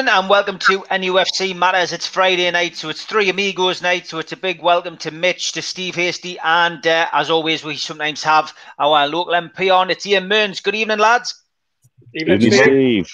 Good evening and welcome to NUFC Matters. It's Friday night, so it's three amigos night. So it's a big welcome to Mitch, to Steve Hasty, and uh, as always, we sometimes have our local MP on. It's Ian Mearns. Good evening, lads. Evening, Steve.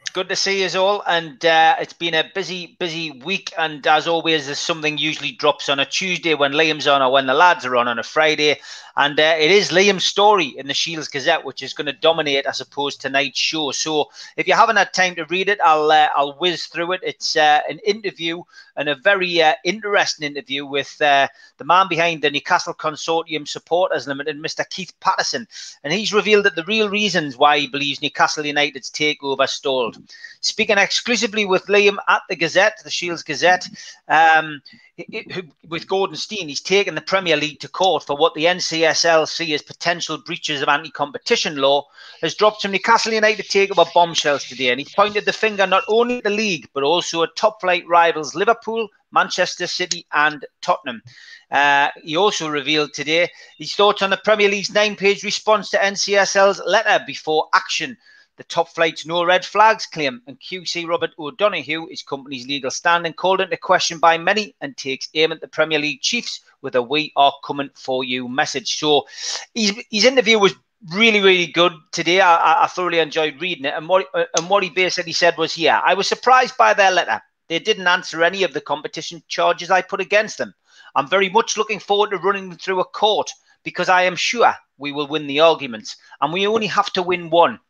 It's good to see you all, and uh, it's been a busy, busy week. And as always, there's something usually drops on a Tuesday when Liam's on, or when the lads are on on a Friday. And uh, it is Liam's story in the Shields Gazette, which is going to dominate, I suppose, tonight's show. So if you haven't had time to read it, I'll uh, I'll whiz through it. It's uh, an interview and a very uh, interesting interview with uh, the man behind the Newcastle Consortium Supporters Limited, Mr. Keith Patterson, and he's revealed that the real reasons why he believes Newcastle United's takeover stalled. Speaking exclusively with Liam at the Gazette, the Shields Gazette, um, it- it- with Gordon Steen, he's taken the Premier League to court for what the NCSL see as potential breaches of anti-competition law, has dropped some Newcastle United takeover bombshells today, and he pointed the finger not only at the league but also at top-flight rivals Liverpool, Manchester City, and Tottenham. Uh, he also revealed today his thoughts on the Premier League's nine-page response to NCSL's letter before action. The top flight's no red flags claim, and QC Robert O'Donoghue, his company's legal standing, called into question by many and takes aim at the Premier League chiefs with a "We are coming for you" message. So, his his interview was really, really good today. I, I- thoroughly enjoyed reading it, and what and what he basically said was, "Yeah, I was surprised by their letter. They didn't answer any of the competition charges I put against them. I'm very much looking forward to running them through a court because I am sure we will win the arguments, and we only have to win one."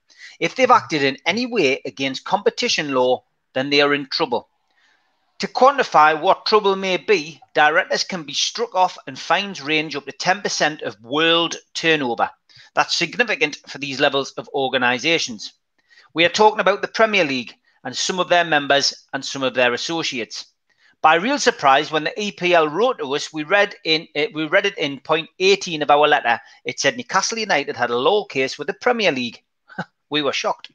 If they've acted in any way against competition law, then they are in trouble. To quantify what trouble may be, directors can be struck off and fines range up to 10% of world turnover. That's significant for these levels of organisations. We are talking about the Premier League and some of their members and some of their associates. By real surprise, when the EPL wrote to us, we read in uh, we read it in point 18 of our letter. It said Newcastle United had a law case with the Premier League. We were shocked.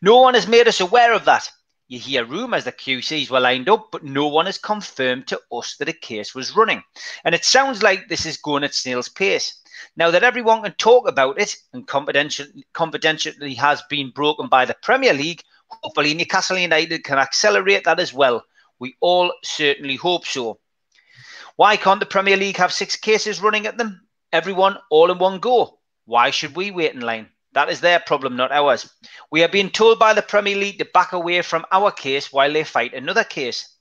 No one has made us aware of that. You hear rumours that the QCs were lined up, but no one has confirmed to us that a case was running. And it sounds like this is going at snail's pace. Now that everyone can talk about it and confidential, confidentially has been broken by the Premier League, hopefully Newcastle United can accelerate that as well. We all certainly hope so. Why can't the Premier League have six cases running at them? Everyone all in one go. Why should we wait in line? That is their problem, not ours. We are being told by the Premier League to back away from our case while they fight another case.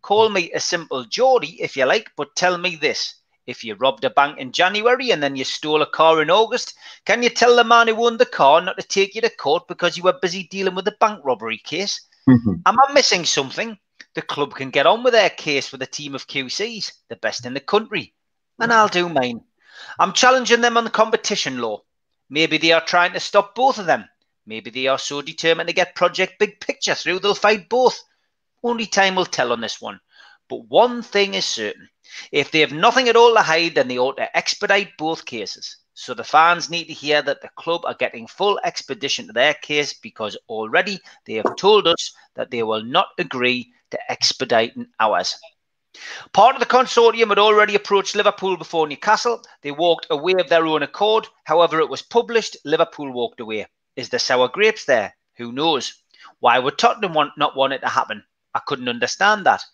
Call me a simple Geordie if you like, but tell me this. If you robbed a bank in January and then you stole a car in August, can you tell the man who owned the car not to take you to court because you were busy dealing with a bank robbery case? Mm-hmm. Am I missing something? The club can get on with their case with a team of QCs, the best in the country. And I'll do mine. I'm challenging them on the competition law. Maybe they are trying to stop both of them. Maybe they are so determined to get Project Big Picture through, they'll fight both. Only time will tell on this one. But one thing is certain if they have nothing at all to hide, then they ought to expedite both cases. So the fans need to hear that the club are getting full expedition to their case because already they have told us that they will not agree to expediting ours. Part of the consortium had already approached Liverpool before Newcastle. They walked away of their own accord. However, it was published Liverpool walked away. Is there sour grapes there? Who knows? Why would Tottenham want, not want it to happen? I couldn't understand that.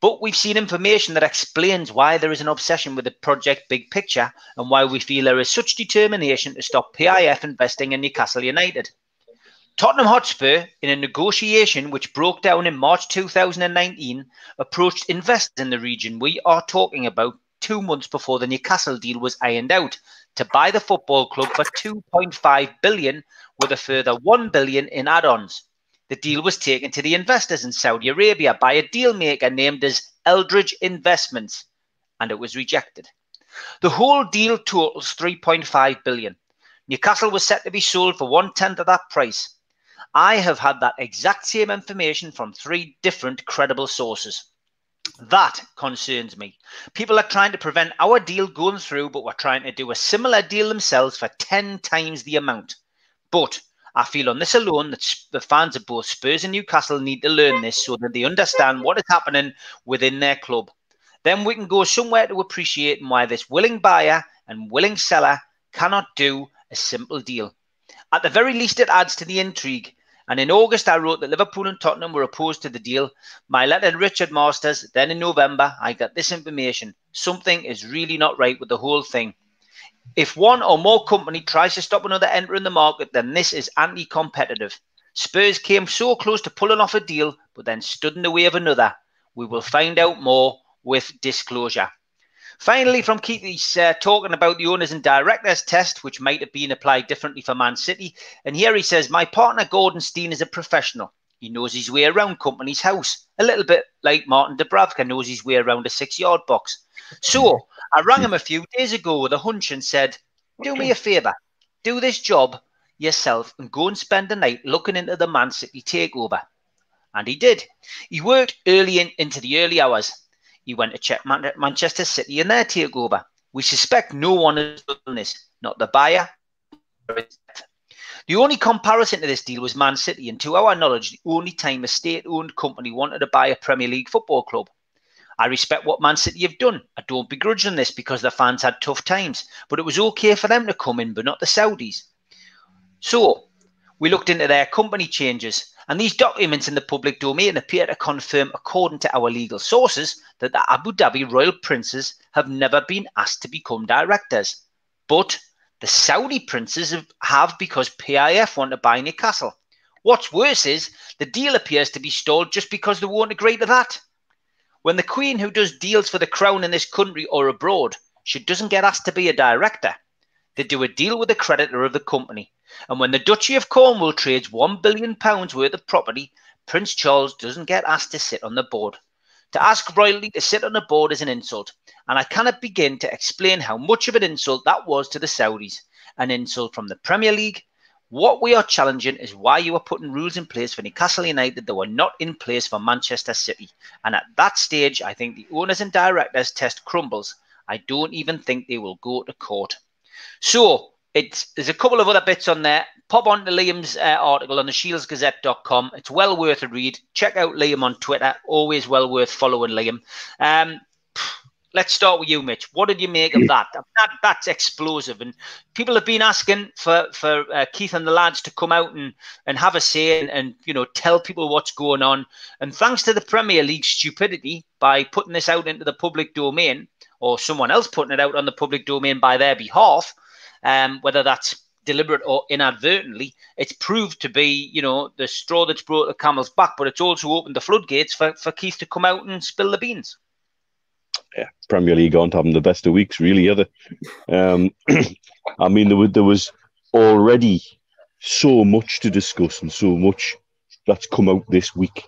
But we've seen information that explains why there is an obsession with the project big picture and why we feel there is such determination to stop PIF investing in Newcastle United. Tottenham Hotspur, in a negotiation which broke down in March 2019, approached investors in the region we are talking about two months before the Newcastle deal was ironed out to buy the football club for 2.5 billion with a further 1 billion in add-ons. The deal was taken to the investors in Saudi Arabia by a deal maker named as Eldridge Investments, and it was rejected. The whole deal totals 3.5 billion. Newcastle was set to be sold for one tenth of that price. I have had that exact same information from three different credible sources. That concerns me. People are trying to prevent our deal going through, but we're trying to do a similar deal themselves for 10 times the amount. But I feel on this alone that the fans of both Spurs and Newcastle need to learn this so that they understand what is happening within their club. Then we can go somewhere to appreciate why this willing buyer and willing seller cannot do a simple deal. At the very least, it adds to the intrigue. And in August, I wrote that Liverpool and Tottenham were opposed to the deal. My letter to Richard Masters, then in November, I got this information. Something is really not right with the whole thing. If one or more company tries to stop another entering the market, then this is anti competitive. Spurs came so close to pulling off a deal, but then stood in the way of another. We will find out more with disclosure. Finally, from Keith, he's uh, talking about the owners and directors test, which might have been applied differently for Man City. And here he says, My partner Gordon Steen is a professional. He knows his way around company's house, a little bit like Martin Dubravka knows his way around a six yard box. So I rang him a few days ago with a hunch and said, Do me a favour, do this job yourself and go and spend the night looking into the Man City takeover. And he did. He worked early in, into the early hours. He went to check Man- Manchester City and their takeover. We suspect no one has done this, not the buyer. The only comparison to this deal was Man City, and to our knowledge, the only time a state owned company wanted to buy a Premier League football club. I respect what Man City have done. I don't begrudge them this because the fans had tough times, but it was okay for them to come in, but not the Saudis. So we looked into their company changes and these documents in the public domain appear to confirm, according to our legal sources, that the Abu Dhabi royal princes have never been asked to become directors. But the Saudi princes have because PIF want to buy Newcastle. What's worse is the deal appears to be stalled just because they won't agree to that. When the Queen, who does deals for the Crown in this country or abroad, she doesn't get asked to be a director. They do a deal with the creditor of the company and when the Duchy of Cornwall trades £1 billion worth of property, Prince Charles doesn't get asked to sit on the board. To ask royalty to sit on the board is an insult, and I cannot begin to explain how much of an insult that was to the Saudis. An insult from the Premier League. What we are challenging is why you are putting rules in place for Newcastle United that were not in place for Manchester City. And at that stage, I think the owners and directors test crumbles. I don't even think they will go to court. So, it's there's a couple of other bits on there. Pop on to Liam's uh, article on the shieldsgazette.com. It's well worth a read. Check out Liam on Twitter. Always well worth following Liam. Um, let's start with you, Mitch. What did you make of that? that that's explosive, and people have been asking for for uh, Keith and the lads to come out and and have a say and, and you know tell people what's going on. And thanks to the Premier League stupidity by putting this out into the public domain, or someone else putting it out on the public domain by their behalf um, whether that's deliberate or inadvertently, it's proved to be, you know, the straw that's brought the camel's back, but it's also opened the floodgates for, for Keith to come out and spill the beans. Yeah, Premier League aren't having the best of weeks, really, either. Um, I mean, there was, there was already so much to discuss and so much that's come out this week.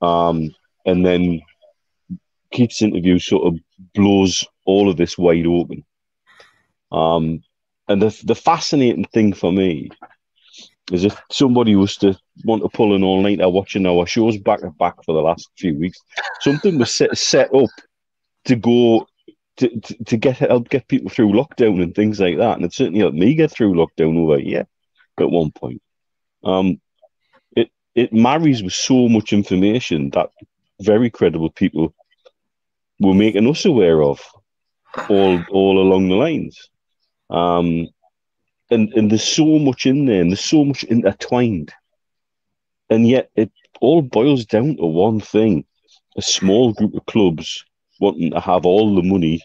Um, and then Keith's interview sort of blows all of this wide open. Um, and the the fascinating thing for me is if somebody was to want to pull an all nighter watching our shows back to back for the last few weeks, something was set set up to go to, to, to get help get people through lockdown and things like that. And it certainly helped me get through lockdown over here at one point. Um, it it marries with so much information that very credible people were making us aware of all all along the lines. Um, and and there's so much in there, and there's so much intertwined, and yet it all boils down to one thing: a small group of clubs wanting to have all the money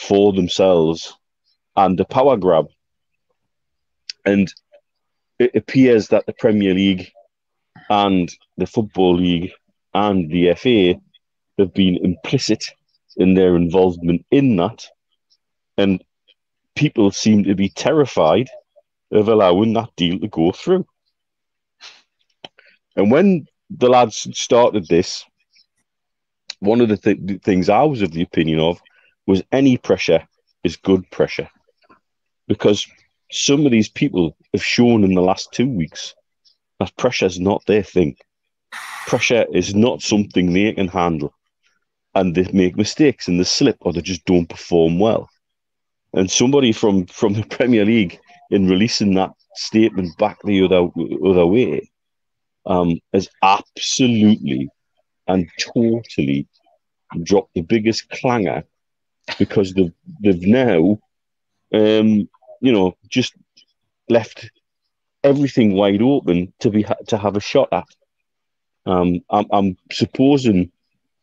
for themselves and a power grab. And it appears that the Premier League and the Football League and the FA have been implicit in their involvement in that. And people seem to be terrified of allowing that deal to go through. And when the lads started this, one of the th- things I was of the opinion of was any pressure is good pressure. Because some of these people have shown in the last two weeks that pressure is not their thing. Pressure is not something they can handle. And they make mistakes and they slip or they just don't perform well. And somebody from from the Premier League in releasing that statement back the other other way um, has absolutely and totally dropped the biggest clanger because they've they've now, um, you know, just left everything wide open to be to have a shot at. Um, I'm, I'm supposing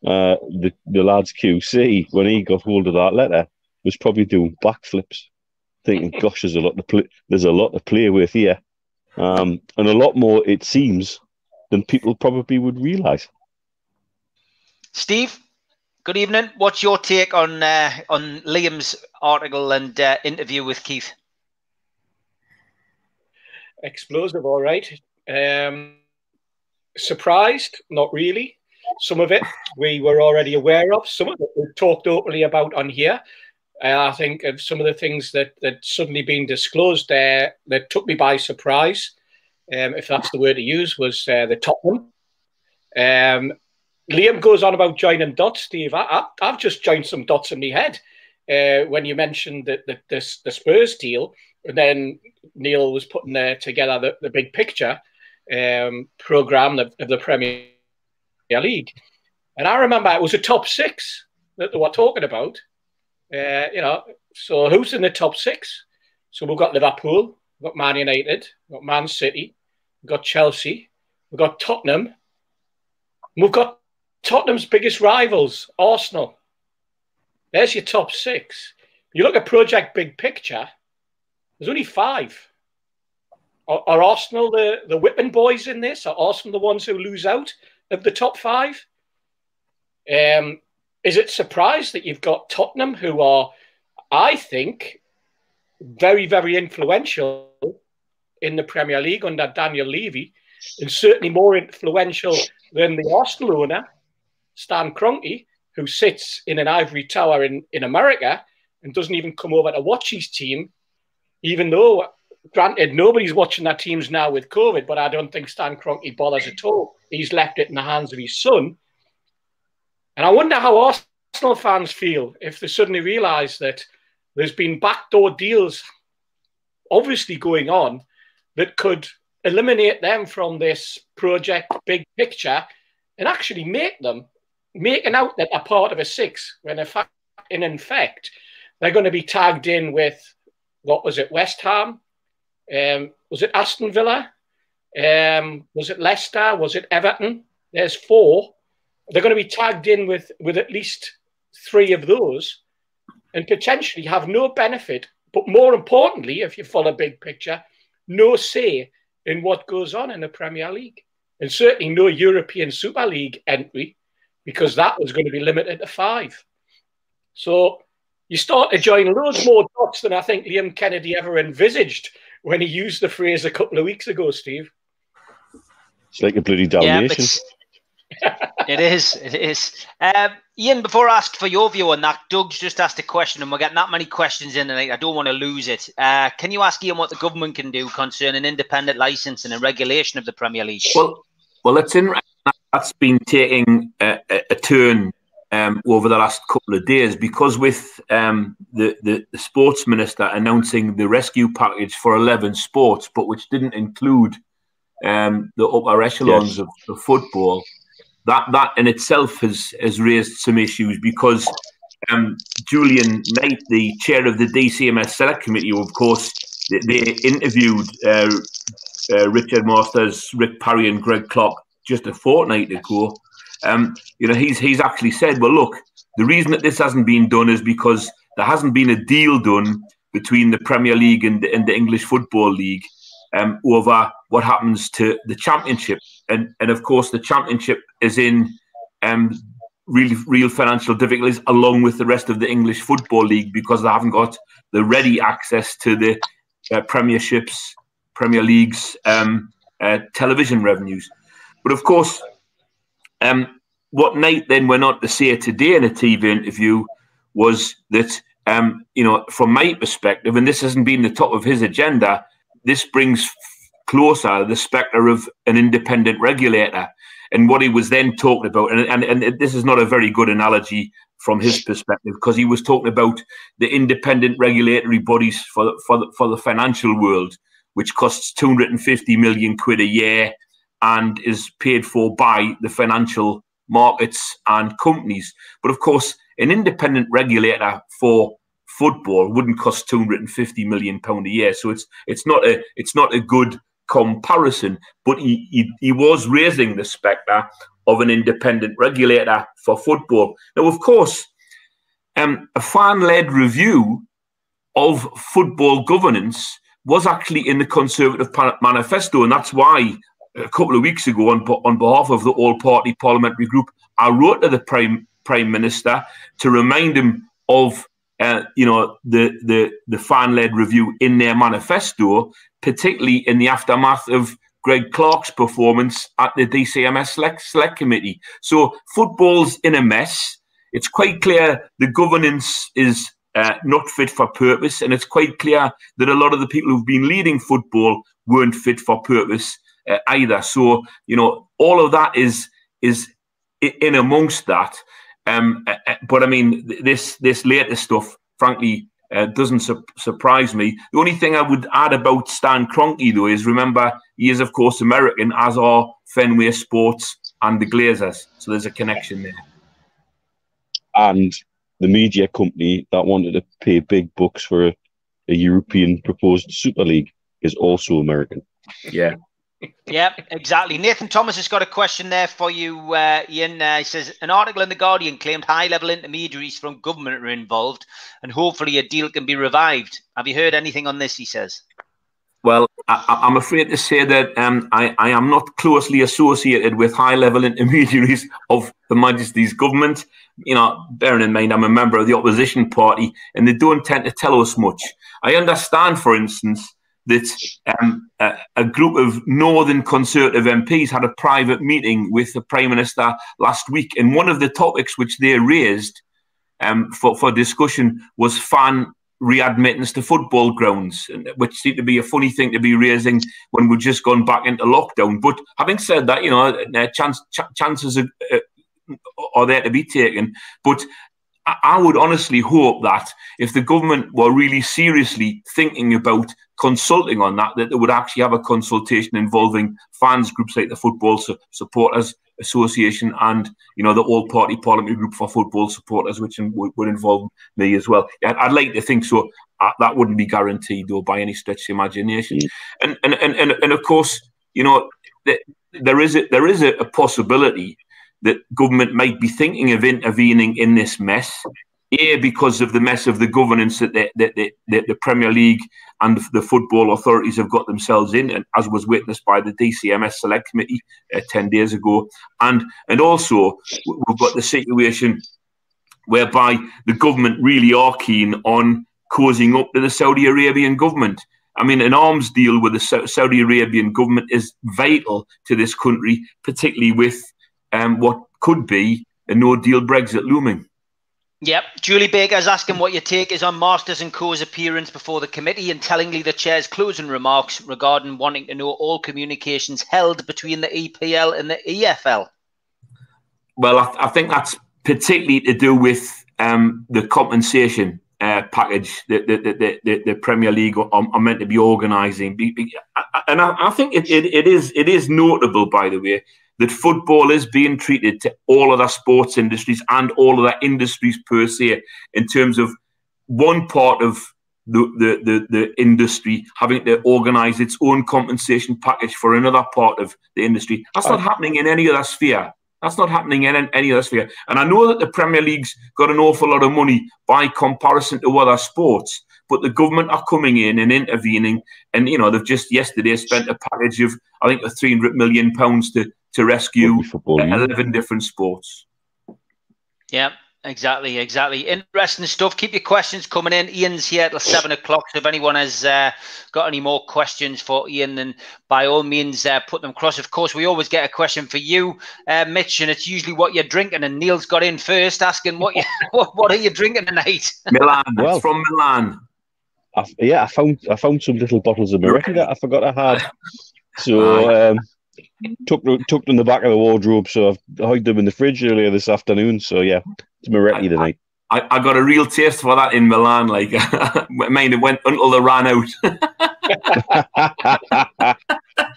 uh, the the lads QC when he got hold of that letter was probably doing backflips, thinking, "Gosh, there's a lot to play. There's a lot to play with here, um, and a lot more it seems than people probably would realise." Steve, good evening. What's your take on uh, on Liam's article and uh, interview with Keith? Explosive, all right. Um, surprised, not really. Some of it we were already aware of. Some of it we've talked openly about on here. Uh, I think of some of the things that that suddenly been disclosed there that took me by surprise, um, if that's the word to use, was uh, the Tottenham. Um, Liam goes on about joining dots, Steve. I, have just joined some dots in my head uh, when you mentioned the, the, the, the, Spurs deal, and then Neil was putting uh, together the, the big picture um, program of, of, the Premier League. And I remember it was a top six that they were talking about. Uh, you know, so who's in the top six? So we've got Liverpool, we've got Man United, we've got Man City, we've got Chelsea, we've got Tottenham, we've got Tottenham's biggest rivals, Arsenal. There's your top six. You look at Project Big Picture, there's only five. Are, are, Arsenal the, the whipping boys in this? Are Arsenal the ones who lose out of the top five? Um, is it surprised that you've got Tottenham, who are, I think, very, very influential in the Premier League under Daniel Levy, and certainly more influential than the Arsenal owner, Stan Kroenke, who sits in an ivory tower in, in America and doesn't even come over to watch his team, even though, granted, nobody's watching their teams now with COVID, but I don't think Stan Kroenke bothers at all. He's left it in the hands of his son. And I wonder how Arsenal fans feel if they suddenly realise that there's been backdoor deals obviously going on that could eliminate them from this project big picture and actually make them making out that they're part of a six when in fact, in, fact they're going to be tagged in with what was it, West Ham? Um, was it Aston Villa? Um, was it Leicester? Was it Everton? There's four. They're going to be tagged in with with at least three of those, and potentially have no benefit. But more importantly, if you follow big picture, no say in what goes on in the Premier League, and certainly no European Super League entry because that was going to be limited to five. So you start to join loads more dots than I think Liam Kennedy ever envisaged when he used the phrase a couple of weeks ago, Steve. It's like a bloody Dalmatian. Yeah, it is. It is. Um, Ian, before I ask for your view on that, Doug's just asked a question, and we're getting that many questions in tonight. I don't want to lose it. Uh, can you ask Ian what the government can do concerning independent licensing and regulation of the Premier League? Well, well, it's in that's been taking a, a turn um, over the last couple of days because with um, the, the, the, sports minister announcing the rescue package for 11 sports, but which didn't include um, the upper echelons yes. of, of football, that that in itself has, has raised some issues because um, Julian Knight, the chair of the DCMS Select Committee, of course, they, they interviewed uh, uh, Richard Masters, Rick Parry, and Greg Clark just a fortnight ago, um, you know, he's he's actually said, well, look, the reason that this hasn't been done is because there hasn't been a deal done between the Premier League and the, and the English Football League um, over what happens to the Championship, and and of course the Championship is in um, real real financial difficulties along with the rest of the English Football League because they haven't got the ready access to the uh, Premierships, Premier Leagues, um, uh, television revenues. But of course, um, what Nate then went on to say today in a TV interview was that, um, you know, from my perspective, and this hasn't been the top of his agenda, this brings closer the spectre of an independent regulator. And what he was then talking about, and, and, and this is not a very good analogy from his perspective, because he was talking about the independent regulatory bodies for, for, the, for the financial world, which costs 250 million quid a year and is paid for by the financial markets and companies. But of course, an independent regulator for football wouldn't cost 250 million pound a year. So it's it's not a it's not a good comparison. But he, he, he was raising the spectre of an independent regulator for football. Now, of course, um, a fan-led review of football governance was actually in the Conservative manifesto, and that's why a couple of weeks ago, on, on behalf of the all-party parliamentary group, I wrote to the prime prime minister to remind him of uh, you know the the the fan-led review in their manifesto, particularly in the aftermath of Greg Clark's performance at the DCMS select, select committee. So football's in a mess. It's quite clear the governance is uh, not fit for purpose, and it's quite clear that a lot of the people who've been leading football weren't fit for purpose uh, either. So you know, all of that is is in amongst that. Um, uh, uh, but I mean, this this latest stuff, frankly, uh, doesn't su- surprise me. The only thing I would add about Stan Kroenke, though, is remember he is, of course, American, as are Fenway Sports and the Glazers. So there's a connection there. And the media company that wanted to pay big bucks for a, a European proposed Super League is also American. Yeah. Yeah, exactly. Nathan Thomas has got a question there for you, uh, Ian. Uh, he says an article in the Guardian claimed high-level intermediaries from government are involved, and hopefully a deal can be revived. Have you heard anything on this? He says. Well, I, am afraid to say that um, I, I, am not closely associated with high-level intermediaries of the Majesty's government. You know, bearing in mind I'm a member of the opposition party, and they don't tend to tell us much. I understand, for instance, that um, a, a, group of Northern Conservative MPs had a private meeting with the Prime Minister last week, and one of the topics which they raised um, for, for discussion was fan readmittance to football grounds, which seemed to be a funny thing to be raising when we've just gone back into lockdown. But having said that, you know, uh, chance, ch chances are, uh, are there to be taken. But I would honestly hope that if the government were really seriously thinking about consulting on that, that they would actually have a consultation involving fans groups like the Football Supporters Association and you know the All Party Parliamentary Group for Football Supporters, which would, involve me as well. I'd like to think so. Uh, that wouldn't be guaranteed though by any stretch of imagination. Mm. And, and and and and of course, you know, there is a, there is a possibility that government might be thinking of intervening in this mess. A, because of the mess of the governance that the, that the, the Premier League and the football authorities have got themselves in, and as was witnessed by the DCMS Select Committee uh, 10 days ago. And, and also, we've got the situation whereby the government really are keen on causing up to the Saudi Arabian government. I mean, an arms deal with the Saudi Arabian government is vital to this country, particularly with um, what could be a no deal Brexit looming. Yep. Julie Baker is asking what your take is on Masters and Co.'s appearance before the committee and tellingly the chair's closing remarks regarding wanting to know all communications held between the EPL and the EFL. Well, I, I think that's particularly to do with um, the compensation uh, package that the, the, the, the, Premier League are, are meant to be organising. And I, I think it, it, it is it is notable, by the way, that football is being treated to all of the sports industries and all of the industries per se in terms of one part of the, the, the, the industry having to organise its own compensation package for another part of the industry. That's not happening in any other sphere. That's not happening in any other sphere. And I know that the Premier League's got an awful lot of money by comparison to other sports, but the government are coming in and intervening. And, you know, they've just yesterday spent a package of, I think, 300 million pounds to to rescue football, 11 different sports. Yeah, exactly, exactly. Interesting stuff. Keep your questions coming in. Ian's here till seven o'clock. So if anyone has uh, got any more questions for Ian, then by all means uh, put them across. Of course, we always get a question for you, uh, Mitch, and it's usually what you're drinking. And Neil's got in first, asking what you what, what are you drinking tonight? Milan. Well, from Milan. I, yeah, I found I found some little bottles of Moretti that I forgot I had. So um, tucked tucked in the back of the wardrobe. So I've hid them in the fridge earlier this afternoon. So yeah, it's Moretti tonight. I, I got a real taste for that in Milan. Like, I mean, it went until they ran out.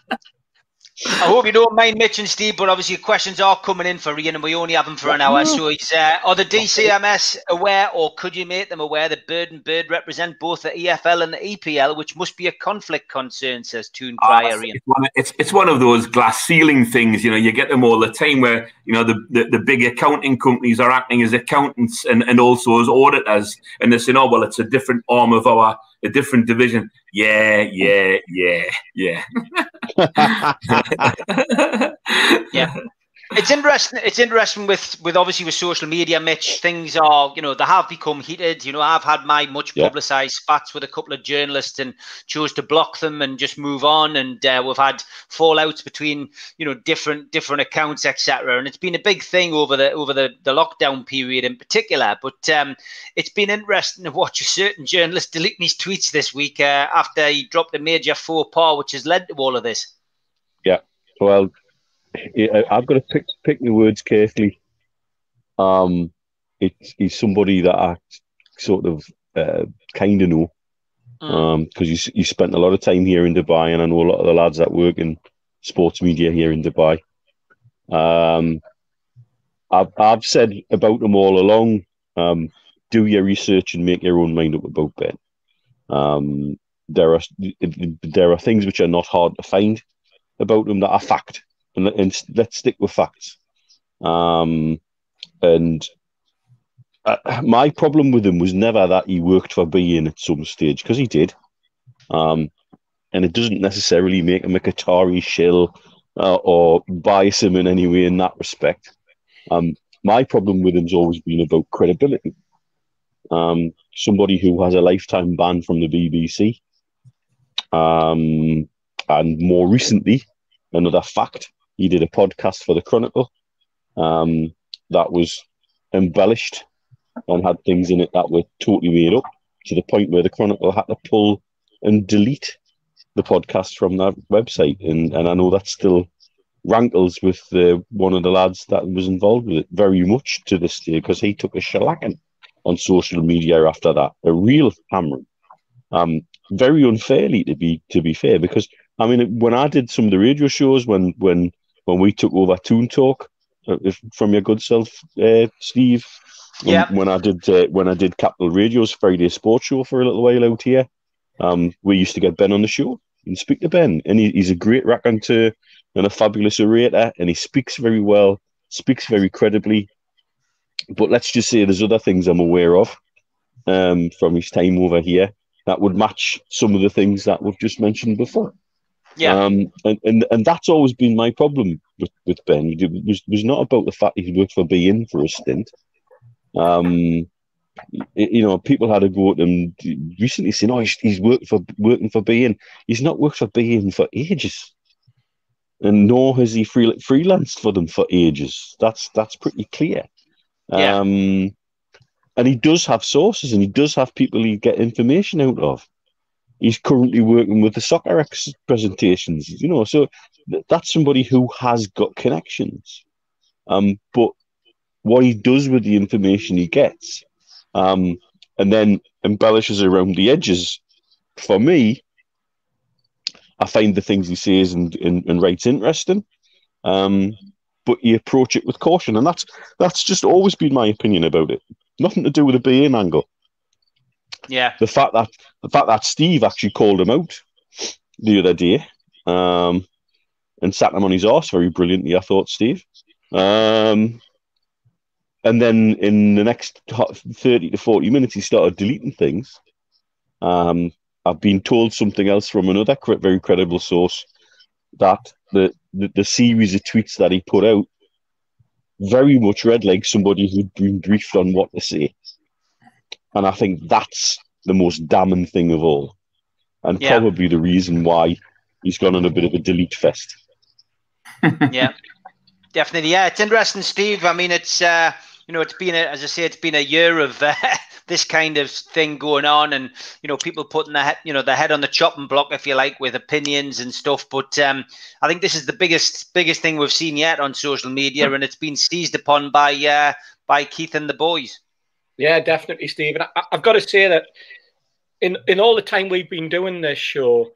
I hope you don't mind Mitch and Steve, but obviously questions are coming in for Ian, and we only have them for an hour. So, is, uh, are the DCMS aware, or could you make them aware that Bird and Bird represent both the EFL and the EPL, which must be a conflict concern? Says Toon Crier. Uh, it's, one, it's, it's one of those glass ceiling things. You know, you get them all the time where you know the, the, the big accounting companies are acting as accountants and, and also as auditors, and they're saying, "Oh, well, it's a different arm of our a different division." Yeah, yeah, yeah, yeah. yeah. It's interesting. It's interesting with with obviously with social media, Mitch. Things are you know they have become heated. You know, I've had my much publicised spats with a couple of journalists and chose to block them and just move on. And uh, we've had fallouts between you know different different accounts, etc. And it's been a big thing over the over the, the lockdown period in particular. But um, it's been interesting to watch a certain journalist delete his tweets this week uh, after he dropped a major faux pas, which has led to all of this. Yeah. Well, I've got to pick pick my words carefully. Um, it's he's somebody that I sort of uh, kind of know Mm. um because you you spent a lot of time here in Dubai, and I know a lot of the lads that work in sports media here in Dubai. Um, I've I've said about them all along. Um, do your research and make your own mind up about Ben. Um, there are there are things which are not hard to find about them that are fact, and, and let's stick with facts. Um, and uh, my problem with him was never that he worked for beIN at some stage because he did. Um, and it doesn't necessarily make him a Qatari shill uh, or bias him in any way in that respect. Um, my problem with him's always been about credibility. Um, somebody who has a lifetime ban from the BBC, um, and more recently, another fact, he did a podcast for the Chronicle um, that was embellished and had things in it that were totally made up to the point where the Chronicle had to pull and delete the podcast from that website. And, and I know that still rankles with uh, one of the lads that was involved with it very much to this day because he took a shellacking on social media after that, a real hammering. Um, very unfairly to be to be fair, because I mean, when I did some of the radio shows when when when we took over Toon Talk uh, from your good self, uh, Steve. When, Yeah. when I did uh, when I did Capital Radio's Friday Sports Show for a little while out here, um, we used to get Ben on the show and speak to Ben, and he, he's a great raconteur and a fabulous orator, and he speaks very well, speaks very credibly. But let's just say there's other things I'm aware of um, from his time over here that would match some of the things that we've just mentioned before. Yeah. Um, and, and and that's always been my problem with, with Ben. It was was not about the fact he worked for beIN for a stint. Um, you know, people had a go at him recently saying, "Oh, he's, he's worked for working for beIN." He's not worked for beIN for ages, and nor has he free, freelanced for them for ages. That's that's pretty clear. Yeah. Um, and he does have sources, and he does have people he get information out of. He's currently working with the Soccerex presentations, you know. So th- that's somebody who has got connections. Um, but what he does with the information he gets, um, and then embellishes around the edges, for me, I find the things he says and, and, and writes interesting. Um, but you approach it with caution, and that's that's just always been my opinion about it. Nothing to do with the beIN angle. Yeah. The fact that the fact that Steve actually called him out the other day, um, and sat him on his arse very brilliantly, I thought, Steve. Um, and then in the next 30 to 40 minutes, he started deleting things. Um, I've been told something else from another very credible source that the, the, the series of tweets that he put out very much read like somebody who'd been briefed on what to say. And I think that's the most damning thing of all. And Yeah. probably the reason why he's gone on a bit of a delete fest. yeah, definitely. Yeah, it's interesting, Steve. I mean, it's uh, you know, it's been a, as I say, it's been a year of uh, this kind of thing going on, and you know, people putting their head, you know, their head on the chopping block, if you like, with opinions and stuff. But um, I think this is the biggest biggest thing we've seen yet on social media, and it's been seized upon by uh, by Keith and the boys. Yeah, definitely, Stephen. I, I've got to say that in in all the time we've been doing this show,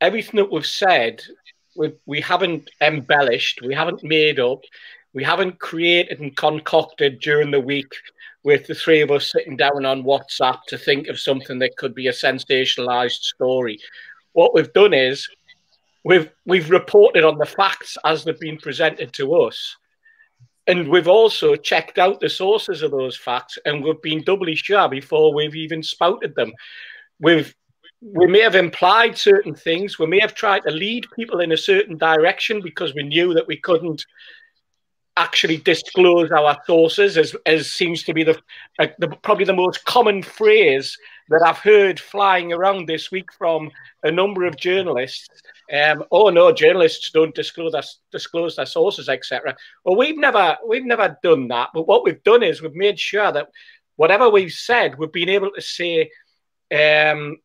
everything that we've said we we haven't embellished, we haven't made up, we haven't created and concocted during the week with the three of us sitting down on WhatsApp to think of something that could be a sensationalized story. What we've done is we've we've reported on the facts as they've been presented to us. And we've also checked out the sources of those facts and we've been doubly sure before we've even spouted them. We've we may have implied certain things. We may have tried to lead people in a certain direction because we knew that we couldn't actually disclose our sources, as, as seems to be the, uh, the probably the most common phrase that I've heard flying around this week from a number of journalists. Um, oh no, journalists don't disclose their, disclose their sources, etc. Well, we've never we've never done that. But what we've done is we've made sure that whatever we've said, we've been able to say um,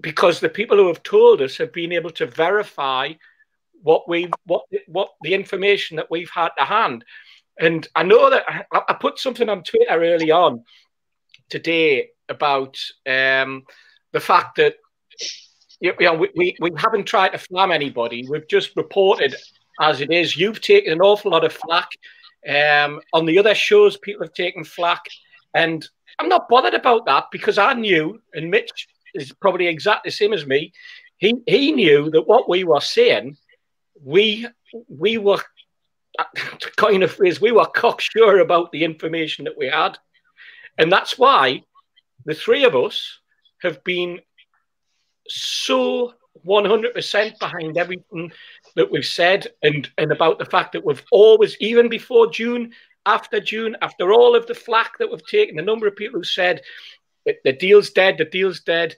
because the people who have told us have been able to verify what we what what the information that we've had to hand. And I know that I, I put something on Twitter early on today about um, the fact that you know we, we, we haven't tried to flam anybody. We've just reported as it is. You've taken an awful lot of flack. Um, on the other shows, people have taken flack, and I'm not bothered about that because I knew, and Mitch is probably exactly the same as me. He he knew that what we were saying, we we were kind of phrase, we were cocksure about the information that we had, and that's why the three of us have been so 100% behind everything that we've said and, and about the fact that we've always, even before June, after June, after all of the flack that we've taken, the number of people who said the deal's dead, the deal's dead.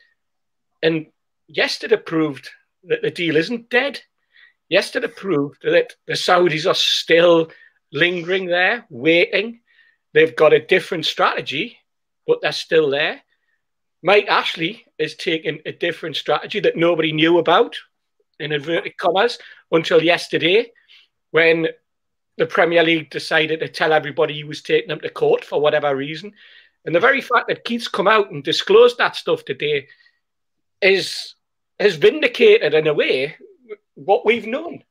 And yesterday proved that the deal isn't dead. Yesterday proved that the Saudis are still lingering there, waiting. They've got a different strategy but they're still there. Mike Ashley is taking a different strategy that nobody knew about, in inverted commas, until yesterday, when the Premier League decided to tell everybody he was taking them to court for whatever reason. And the very fact that Keith's come out and disclosed that stuff today is has vindicated in a way what we've known.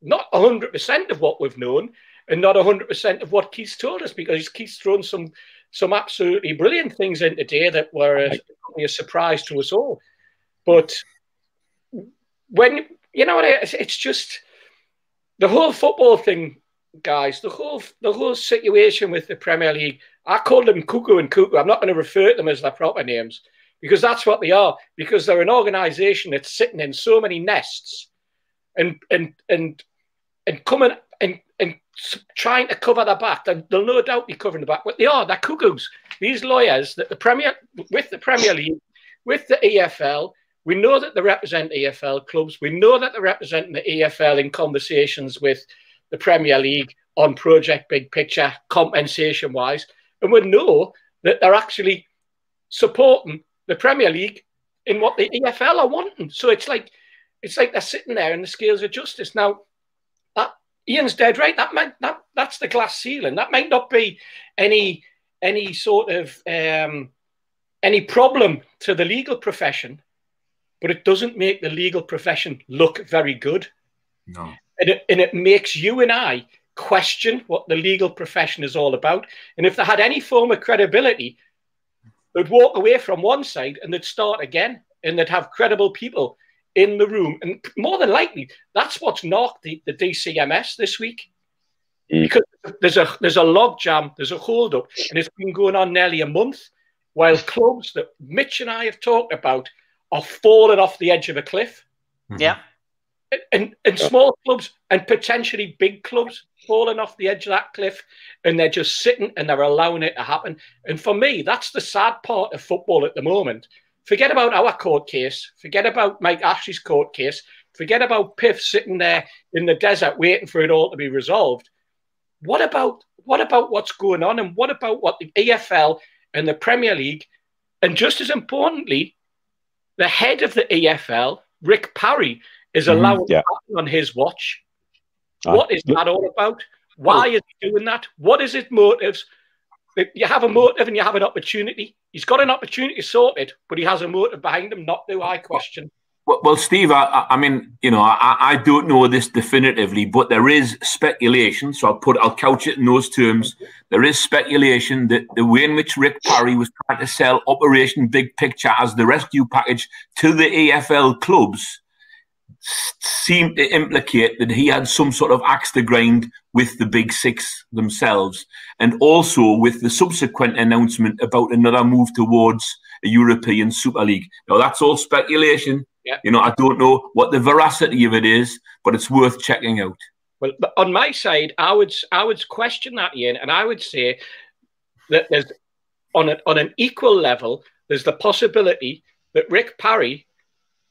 Not 100% of what we've known and not 100% of what Keith's told us because Keith's thrown some some absolutely brilliant things in today that were a, a surprise to us all. But when you know, it's, it's just the whole football thing, guys. The whole the whole situation with the Premier League. I call them cuckoo and cuckoo. I'm not going to refer to them as their proper names because that's what they are. Because they're an organisation that's sitting in so many nests, and and and and coming trying to cover their back. They'll, they'll no doubt be covering the back, but they are. They're cuckoos. These lawyers that the Premier, with the Premier League, with the EFL, we know that they represent EFL clubs. We know that they're representing the EFL in conversations with the Premier League on project big picture compensation wise. And we know that they're actually supporting the Premier League in what the EFL are wanting. So it's like it's like they're sitting there in the scales of justice. Now, Ian's dead right. That might that that's the glass ceiling. That might not be any any sort of um, any problem to the legal profession, but it doesn't make the legal profession look very good. No, and it, and it makes you and I question what the legal profession is all about. And if they had any form of credibility, they'd walk away from one side and they'd start again, and they'd have credible people in the room. And more than likely, that's what's knocked the, the DCMS this week. Mm. Because there's a there's a logjam, there's a hold up, and it's been going on nearly a month, while clubs that Mitch and I have talked about are falling off the edge of a cliff. Mm-hmm. Yeah. And, and small clubs and potentially big clubs falling off the edge of that cliff and they're just sitting and they're allowing it to happen. And for me, that's the sad part of football at the moment Forget about our court case. Forget about Mike Ashley's court case. Forget about PIF sitting there in the desert waiting for it all to be resolved. What about what about what's going on, and what about what the EFL and the Premier League, and just as importantly, the head of the EFL, Rick Parry, is mm-hmm. allowing yeah. on his watch. What is that all about? Why is he doing that? What is his motives? You have a motive and you have an opportunity. He's got an opportunity sorted, but he has a motive behind him. Not do I question. Well, well Steve, I, I, mean, you know, I, I don't know this definitively, but there is speculation. So I'll put, I'll couch it in those terms. There is speculation that the way in which Rick Parry was trying to sell Operation Big Picture as the rescue package to the EFL clubs seemed to implicate that he had some sort of axe to grind with the big six themselves, and also with the subsequent announcement about another move towards a European Super League. Now, that's all speculation. Yeah. You know, I don't know what the veracity of it is, but it's worth checking out. Well, on my side, I would I would question that, Ian, and I would say that there's on a, on an equal level, there's the possibility that Rick Parry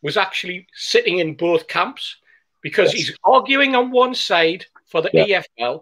was actually sitting in both camps because yes. he's arguing on one side for the yeah. EFL,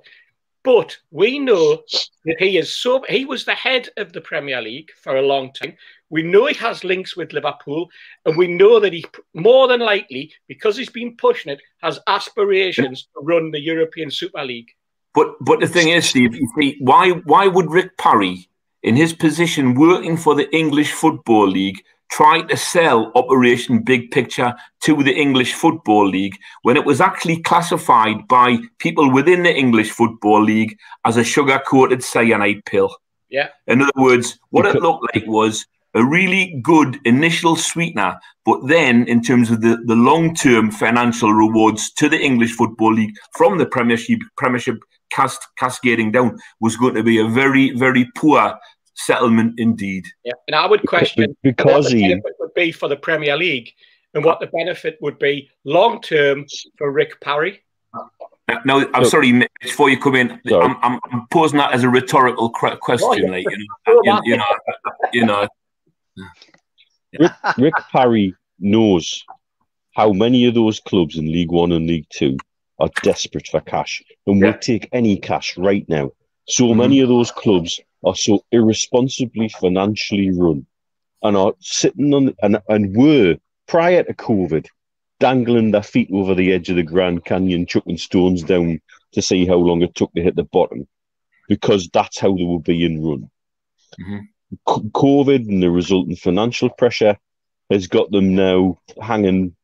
but we know that he is so he was the head of the Premier League for a long time. We know he has links with Liverpool, and we know that he more than likely, because he's been pushing it, has aspirations to run the European Super League. But but the thing is, Steve, you see, why why would Rick Parry, in his position working for the English Football League, try to sell Operation Big Picture to the English Football League when it was actually classified by people within the English Football League as a sugar coated cyanide pill? Yeah. In other words, what it looked like was a really good initial sweetener, but then in terms of the, the long term financial rewards to the English Football League from the Premiership Premiership cast, cascading down was going to be a very very poor settlement indeed. Yeah, and I would question because what the benefit would be for the Premier League and what the benefit would be long term for Rick Parry. No, I'm sorry, before you come in, I'm, I'm, I'm, posing that as a rhetorical question, oh, yeah. like you know, you, you know, you know, Rick, Rick Parry knows how many of those clubs in League One and League Two are desperate for cash and yeah. will take any cash right now. So mm-hmm. many of those clubs are so irresponsibly financially run and are sitting on and, and were prior to COVID dangling their feet over the edge of the Grand Canyon, chucking stones down to see how long it took to hit the bottom because that's how they were being run. Mm-hmm. COVID and the resultant financial pressure has got them now hanging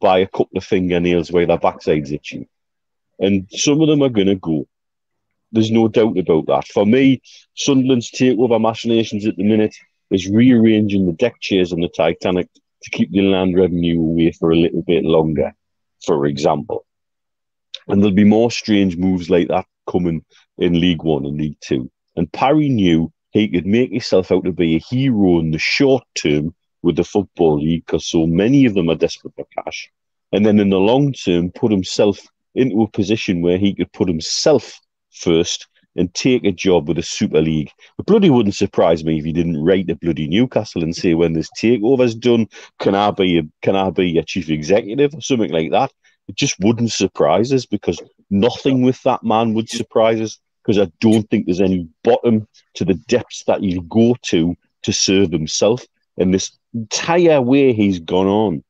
by a couple of fingernails where their backside's itching. And some of them are going to go. There's no doubt about that. For me, Sunderland's takeover machinations at the minute is rearranging the deck chairs on the Titanic to keep the land revenue away for a little bit longer, for example. And there'll be more strange moves like that coming in League One and League Two. And Parry knew he could make himself out to be a hero in the short term with the Football League because so many of them are desperate for cash. And then in the long term, put himself into a position where he could put himself first and take a job with the Super League. It bloody wouldn't surprise me if he didn't write to bloody Newcastle and say, when this takeover's done, can I be a, can I be a chief executive or something like that? It just wouldn't surprise us because nothing with that man would surprise us because I don't think there's any bottom to the depths that he'll go to to serve himself. And this entire way he's gone on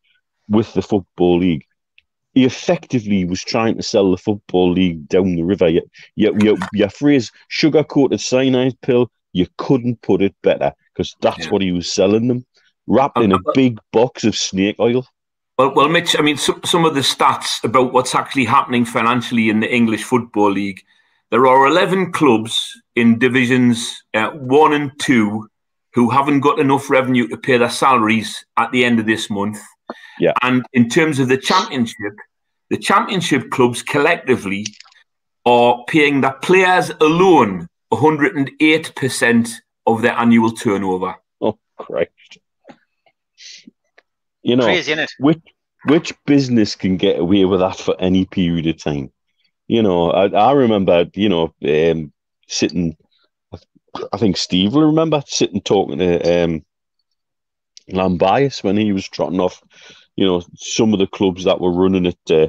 with the Football League, he effectively was trying to sell the Football League down the river. Your, your, your, your phrase, sugar coated cyanide pill, you couldn't put it better because that's yeah. what he was selling them, wrapped in a big box of snake oil. Well, well, Mitch, I mean, some, some of the stats about what's actually happening financially in the English Football League there are 11 clubs in divisions uh, one and two who haven't got enough revenue to pay their salaries at the end of this month. Yeah. And in terms of the championship, the championship clubs collectively are paying their players alone 108% of their annual turnover. Oh, Christ. You know, Crazy, which, which business can get away with that for any period of time? You know, I, I remember, you know, um, sitting, I think Steve will remember sitting talking to um, Llambias when he was trotting off, you know, some of the clubs that were running at uh,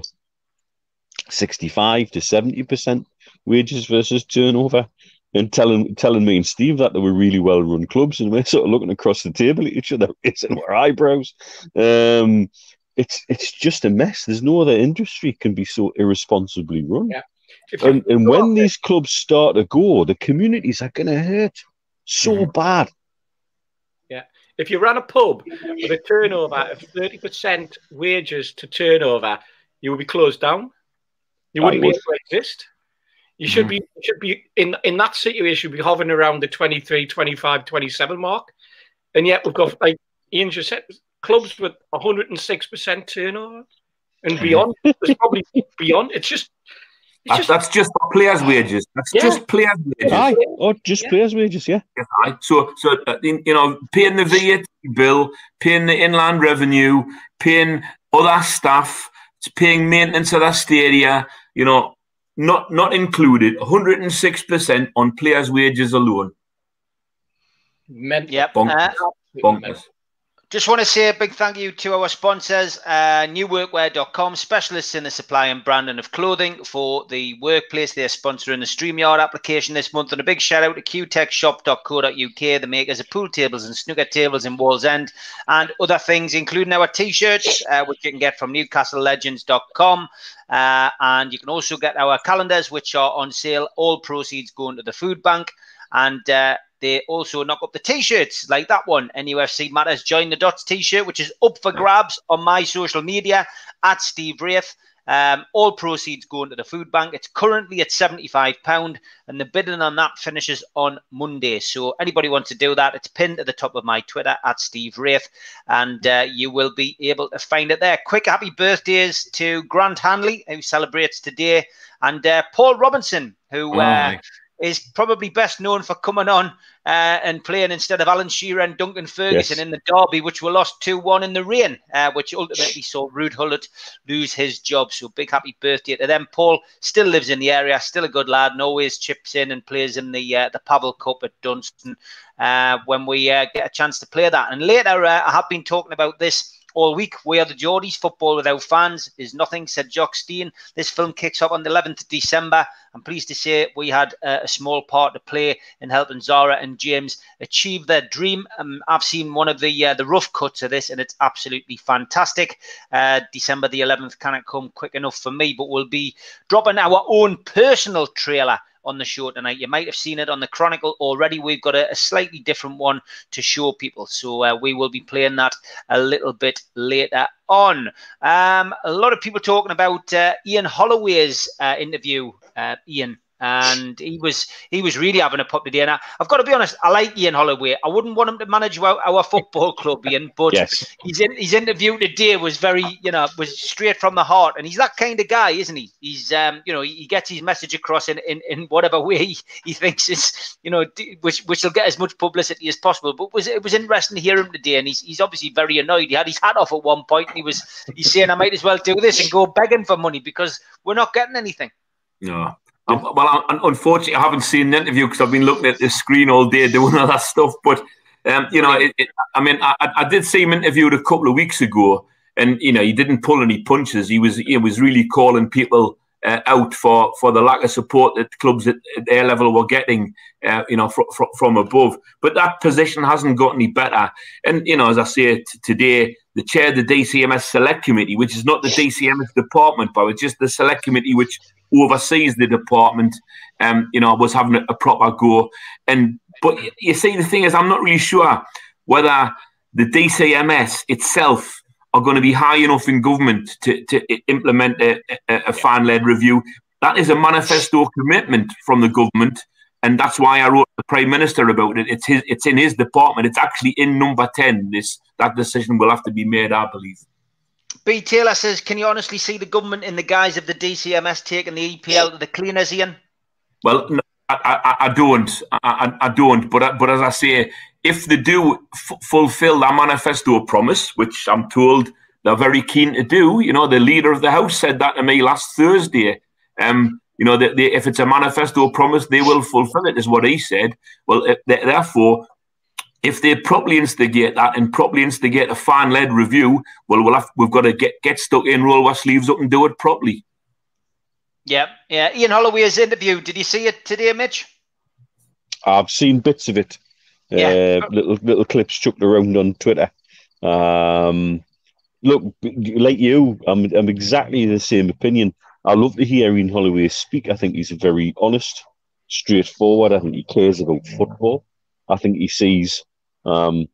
65 to 70% wages versus turnover and telling telling me and Steve that they were really well run clubs, and we're sort of looking across the table at each other, raising our eyebrows. Um, it's it's just a mess. There's no other industry can be so irresponsibly run. Yeah. And, and when these clubs start to go, the communities are going to hurt so mm-hmm. bad. If you ran a pub with a turnover of 30% wages to turnover, you would be closed down. You wouldn't be able to exist. You should be should be in in that situation, you'd be hovering around the 23, 25, 27 mark. And yet we've got like Ian just said clubs with 106% turnover and beyond. There's probably beyond. It's just that's just, that's just players' wages. That's yeah. just players' wages. Aye, or just yeah. players' wages, yeah. Aye. So, so uh, you know, paying the VAT bill, paying the inland revenue, paying other staff, paying maintenance of that stadia, you know, not not included, 106% on players' wages alone. Meant, yep. Bonkers. Uh, Bonkers. Just want to say a big thank you to our sponsors, uh, newworkwear.com, specialists in the supply and branding of clothing for the workplace. They're sponsoring the StreamYard application this month. And a big shout out to qtechshop.co.uk, the makers of pool tables and snooker tables in Wallsend and other things, including our t shirts, uh, which you can get from newcastlelegends.com. Uh, and you can also get our calendars, which are on sale. All proceeds going to the food bank. And uh, they also knock up the t-shirts like that one. NUFC Matters Join the Dots t-shirt, which is up for grabs on my social media at Steve Wraith. Um, all proceeds going to the food bank. It's currently at £75 and the bidding on that finishes on Monday. So anybody wants to do that, it's pinned at the top of my Twitter at Steve Wraith and uh, you will be able to find it there. Quick happy birthdays to Grant Hanley, who celebrates today, and uh, Paul Robinson, who... Uh, is probably best known for coming on uh, and playing instead of Alan Shearer and Duncan Ferguson yes. in the derby, which were lost 2 1 in the rain, uh, which ultimately saw Ruud Gullit lose his job. So, big happy birthday to them. Paul still lives in the area, still a good lad, and always chips in and plays in the uh, the Pavel Cup at Dunston uh, when we uh, get a chance to play that. And later, uh, I have been talking about this all week. We are the Geordies. Football without fans is nothing, said Jock Stein. This film kicks off on the 11th of December. I'm pleased to say we had uh, a small part to play in helping Zara and James achieve their dream. Um, I've seen one of the uh, the rough cuts of this, and it's absolutely fantastic. Uh, December the 11th cannot come quick enough for me, but we'll be dropping our own personal trailer on the show tonight. You might have seen it on the Chronicle already. We've got a, a slightly different one to show people. So uh, we will be playing that a little bit later on. Um, a lot of people talking about uh, Ian Holloway's uh, interview. Uh, Ian, and he was he was really having a pop today. And I, have got to be honest, I like Ian Holloway. I wouldn't want him to manage our, our football club, Ian, but yes. his in, his interview today was very you know was straight from the heart, and he's that kind of guy, isn't he? He's um you know he gets his message across in, in, in whatever way he, he thinks is you know which which will get as much publicity as possible. But was it was interesting to hear him today, and he's he's obviously very annoyed. He had his hat off at one point, and he was he's saying I might as well do this and go begging for money because we're not getting anything. No, well, I, unfortunately, I haven't seen the interview because I've been looking at the screen all day doing all that stuff. But um, you know, it, it, I mean, I, I, did see him interviewed a couple of weeks ago, and you know, he didn't pull any punches. He was he was really calling people uh, out for for the lack of support that clubs at, at their level were getting, uh, you know, fr- fr- from above. But that position hasn't got any better. And you know, as I say t- today, the chair of the DCMS Select Committee, which is not the DCMS department, but it's just the Select Committee, which oversees the department, um, you know, was having a, a proper go. And but you see, the thing is, I'm not really sure whether the DCMS itself are going to be high enough in government to, to implement a, a, a fan-led review. That is a manifesto commitment from the government, and that's why I wrote the Prime Minister about it. It's his, it's in his department. It's actually in number ten. This that decision will have to be made, I believe. B. Taylor says, "Can you honestly see the government in the guise of the DCMS taking the EPL to the cleaners, Ian?" Well, no, I, I, I, don't. I, I, don't. But but as I say, if they do fulfil that manifesto promise, which I'm told they're very keen to do, you know, the leader of the house said that to me last Thursday. Um, you know, that if it's a manifesto promise, they will fulfil it, is what he said. Well, therefore, if they properly instigate that and properly instigate a fan-led review, well, we'll have, we've got to get get stuck in, roll our sleeves up, and do it properly. Yeah, yeah. Ian Holloway's interview. Did you see it today, Mitch? I've seen bits of it. Yeah. Uh, little little clips chucked around on Twitter. Um, look, like you, I'm I'm exactly the same opinion. I love to hear Ian Holloway speak. I think he's very honest, straightforward. I think he cares about football. I think he sees um,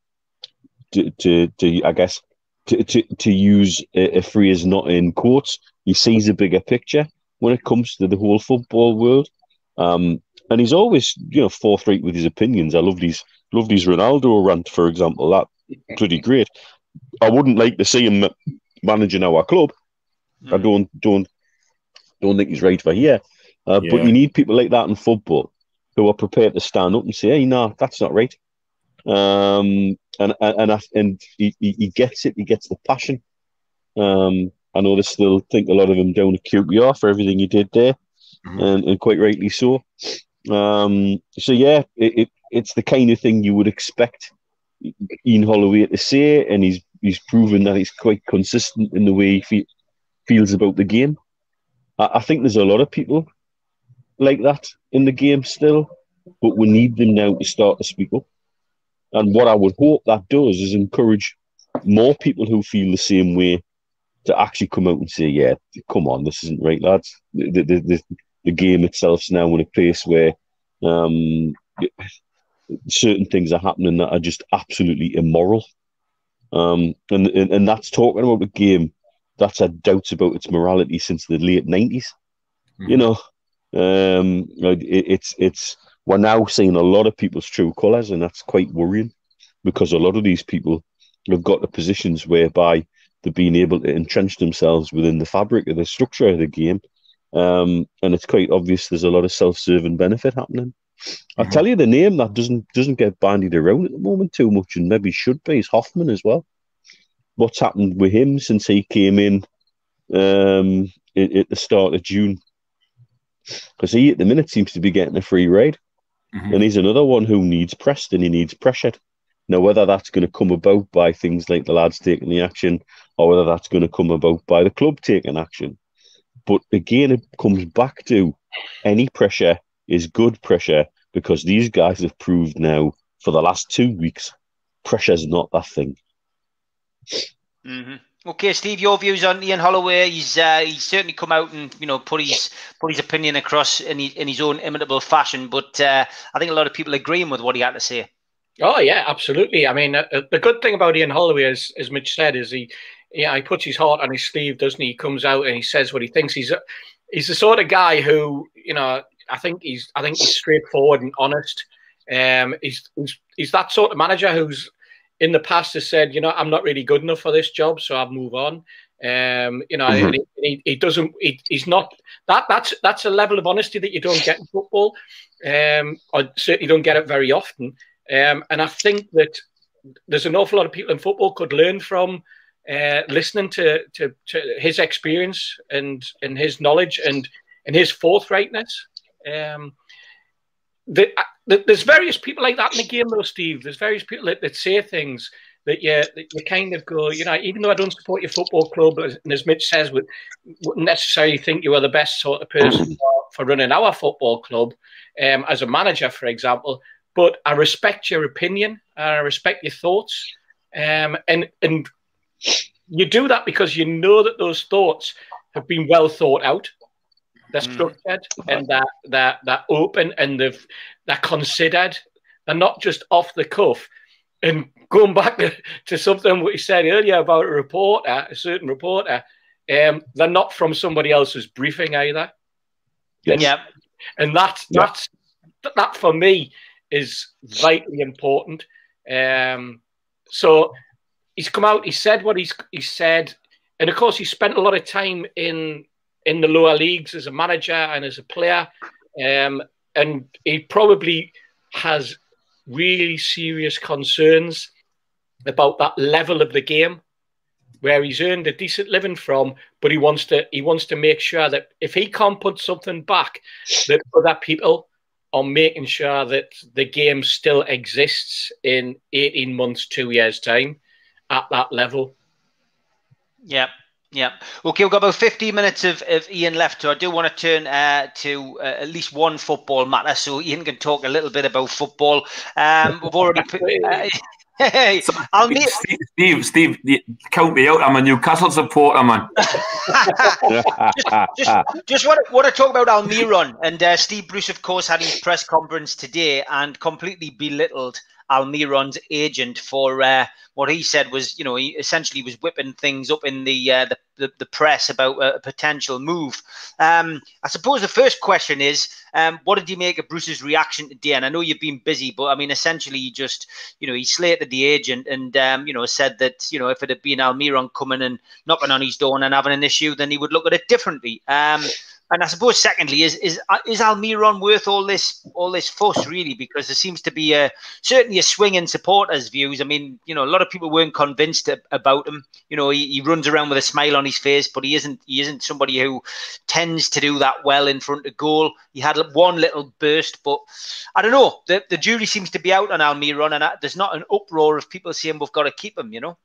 to, to, to I guess, to, to, to use a, a phrase not in quotes, he sees a bigger picture when it comes to the whole football world. Um, and he's always, you know, forthright with his opinions. I loved his loved his Ronaldo rant, for example. That pretty great. I wouldn't like to see him managing our club. Mm. I don't don't don't think he's right for here. Uh, yeah. But you need people like that in football who are prepared to stand up and say, "Hey, no, that's not right." Um, and and and he, he gets it. He gets the passion. Um, I know they still think a lot of him down at QPR for everything he did there, mm-hmm. and, and quite rightly so. Um, so yeah, it, it, it's the kind of thing you would expect Ian Holloway to say, and he's he's proven that he's quite consistent in the way he fe- feels about the game. I, I think there's a lot of people like that in the game still, but we need them now to start to speak up. And what I would hope that does is encourage more people who feel the same way to actually come out and say, "Yeah, come on, this isn't right, lads." The the the, the game itself's now in a place where um, certain things are happening that are just absolutely immoral. Um, and, and and that's talking about a game that's had doubts about its morality since the late 90s mm-hmm. You know, um, it, it's it's we're now seeing a lot of people's true colours, and that's quite worrying because a lot of these people have got the positions whereby they've been able to entrench themselves within the fabric of the structure of the game. Um, and it's quite obvious there's a lot of self-serving benefit happening. Mm-hmm. I'll tell you the name that doesn't doesn't get bandied around at the moment too much, and maybe should be is Hoffman as well. What's happened with him since he came in um, at the start of June? Because he at the minute seems to be getting a free ride, mm-hmm. and he's another one who needs pressed and he needs pressured. Now, whether that's going to come about by things like the lads taking the action, or whether that's going to come about by the club taking action, but again, it comes back to any pressure is good pressure because these guys have proved now for the last two weeks pressure's not that thing. Mm-hmm. Okay, Steve, your views on Ian Holloway? He's uh, he's certainly come out and you know put his put his opinion across in, he, in his own imitable fashion, but uh, I think a lot of people agreeing with what he had to say. Oh yeah, absolutely. I mean, uh, uh the good thing about Ian Holloway, as as Mitch said, is he yeah he puts his heart on his sleeve, doesn't he? He comes out and he says what he thinks. He's he's the sort of guy who you know I think he's I think he's straightforward and honest. Um, he's, he's he's that sort of manager who's in the past has said, you know, I'm not really good enough for this job, so I'll move on. Um, you know, mm-hmm. he, he, he, doesn't. He, he's not that. That's that's a level of honesty that you don't get in football, um, or certainly don't get it very often. Um, and I think that there's an awful lot of people in football could learn from uh, listening to, to, to his experience and and his knowledge and and his forthrightness. Um, the, there's various people like that in the game, though, Steve. There's various people that, that say things that you, that you kind of go, you know, even though I don't support your football club, and as Mitch says, would, wouldn't necessarily think you are the best sort of person for, for running our football club um, as a manager, for example. But I respect your opinion, I respect your thoughts, um, and and you do that because you know that those thoughts have been well thought out they're hmm. structured mm. and that that that open and they've they're considered. They're not just off the cuff. And going back to, to something we said earlier about a reporter, a certain reporter, um, they're not from somebody else's briefing either. Yes. Yeah. And that's yeah. that's that for me is vitally important. Um, so he's come out, he said what he's he said, and of course he spent a lot of time in in the lower leagues as a manager and as a player. Um, and he probably has really serious concerns about that level of the game where he's earned a decent living from, but he wants to he wants to make sure that if he can't put something back, that other people are making sure that the game still exists in 18 months, two years time at that level. Yeah, yeah. Okay, we've got about 15 minutes of, of Ian left. So I do want to turn uh, to uh, at least one football matter so Ian can talk a little bit about football. Um, we've already put. Uh, Hey, so, I'll meet... Steve, Steve, Steve, count me out. I'm a Newcastle supporter, man. just, just, just want, to, want to talk about Almiron. And uh, Steve Bruce, of course, had his press conference today and completely belittled Almiron's agent for uh, what he said was, you know, he essentially was whipping things up in the uh, the, the, the, press about a, potential move. Um, I suppose the first question is, um, what did you make of Bruce's reaction today? And I know you've been busy, but I mean, essentially, he just, you know, he slated the agent and, um, you know, said that, you know, if it had been Almiron coming and knocking on his door and having an issue, then he would look at it differently. And I suppose, secondly, is is uh, is Almiron worth all this all this fuss really? Because there seems to be a certainly a swing in supporters' views. I mean, you know, a lot of people weren't convinced about him. You know, he, he runs around with a smile on his face, but he isn't he isn't somebody who tends to do that well in front of goal. He had one little burst, but I don't know. The the jury seems to be out on Almiron, and there's not an uproar of people saying we've got to keep him. You know.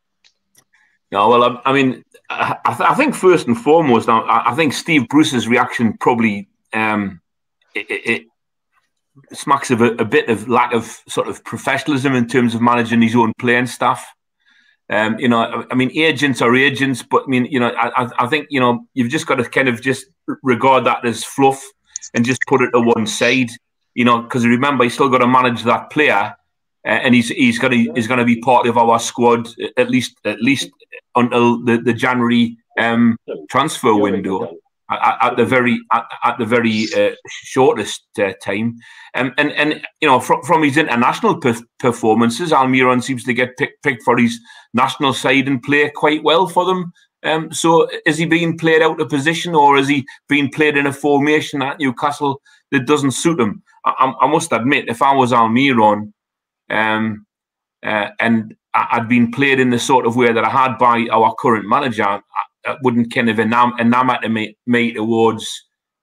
No, well, I, I mean, I, I, think first and foremost, I, I, think Steve Bruce's reaction probably um, it, it, smacks of a, a, bit of lack of sort of professionalism in terms of managing his own playing staff. Um, you know, I mean, agents are agents, but I mean, you know, I, I think you know you've just got to kind of just regard that as fluff and just put it to one side. You know, because remember, you still got to manage that player uh, and he's he's going to he's going to be part of our squad at least at least until the the January um, transfer window. At, at, the very at, at the very uh, shortest uh, time, um, and and you know from, from his international per- performances, Almiron seems to get picked picked for his national side and play quite well for them. Um, so is he being played out of position, or is he being played in a formation at Newcastle that doesn't suit him? I, I must admit, if I was Almiron, um, uh, and I'd been played in the sort of way that I had by our current manager. I wouldn't kind of enam- enamor me, me towards,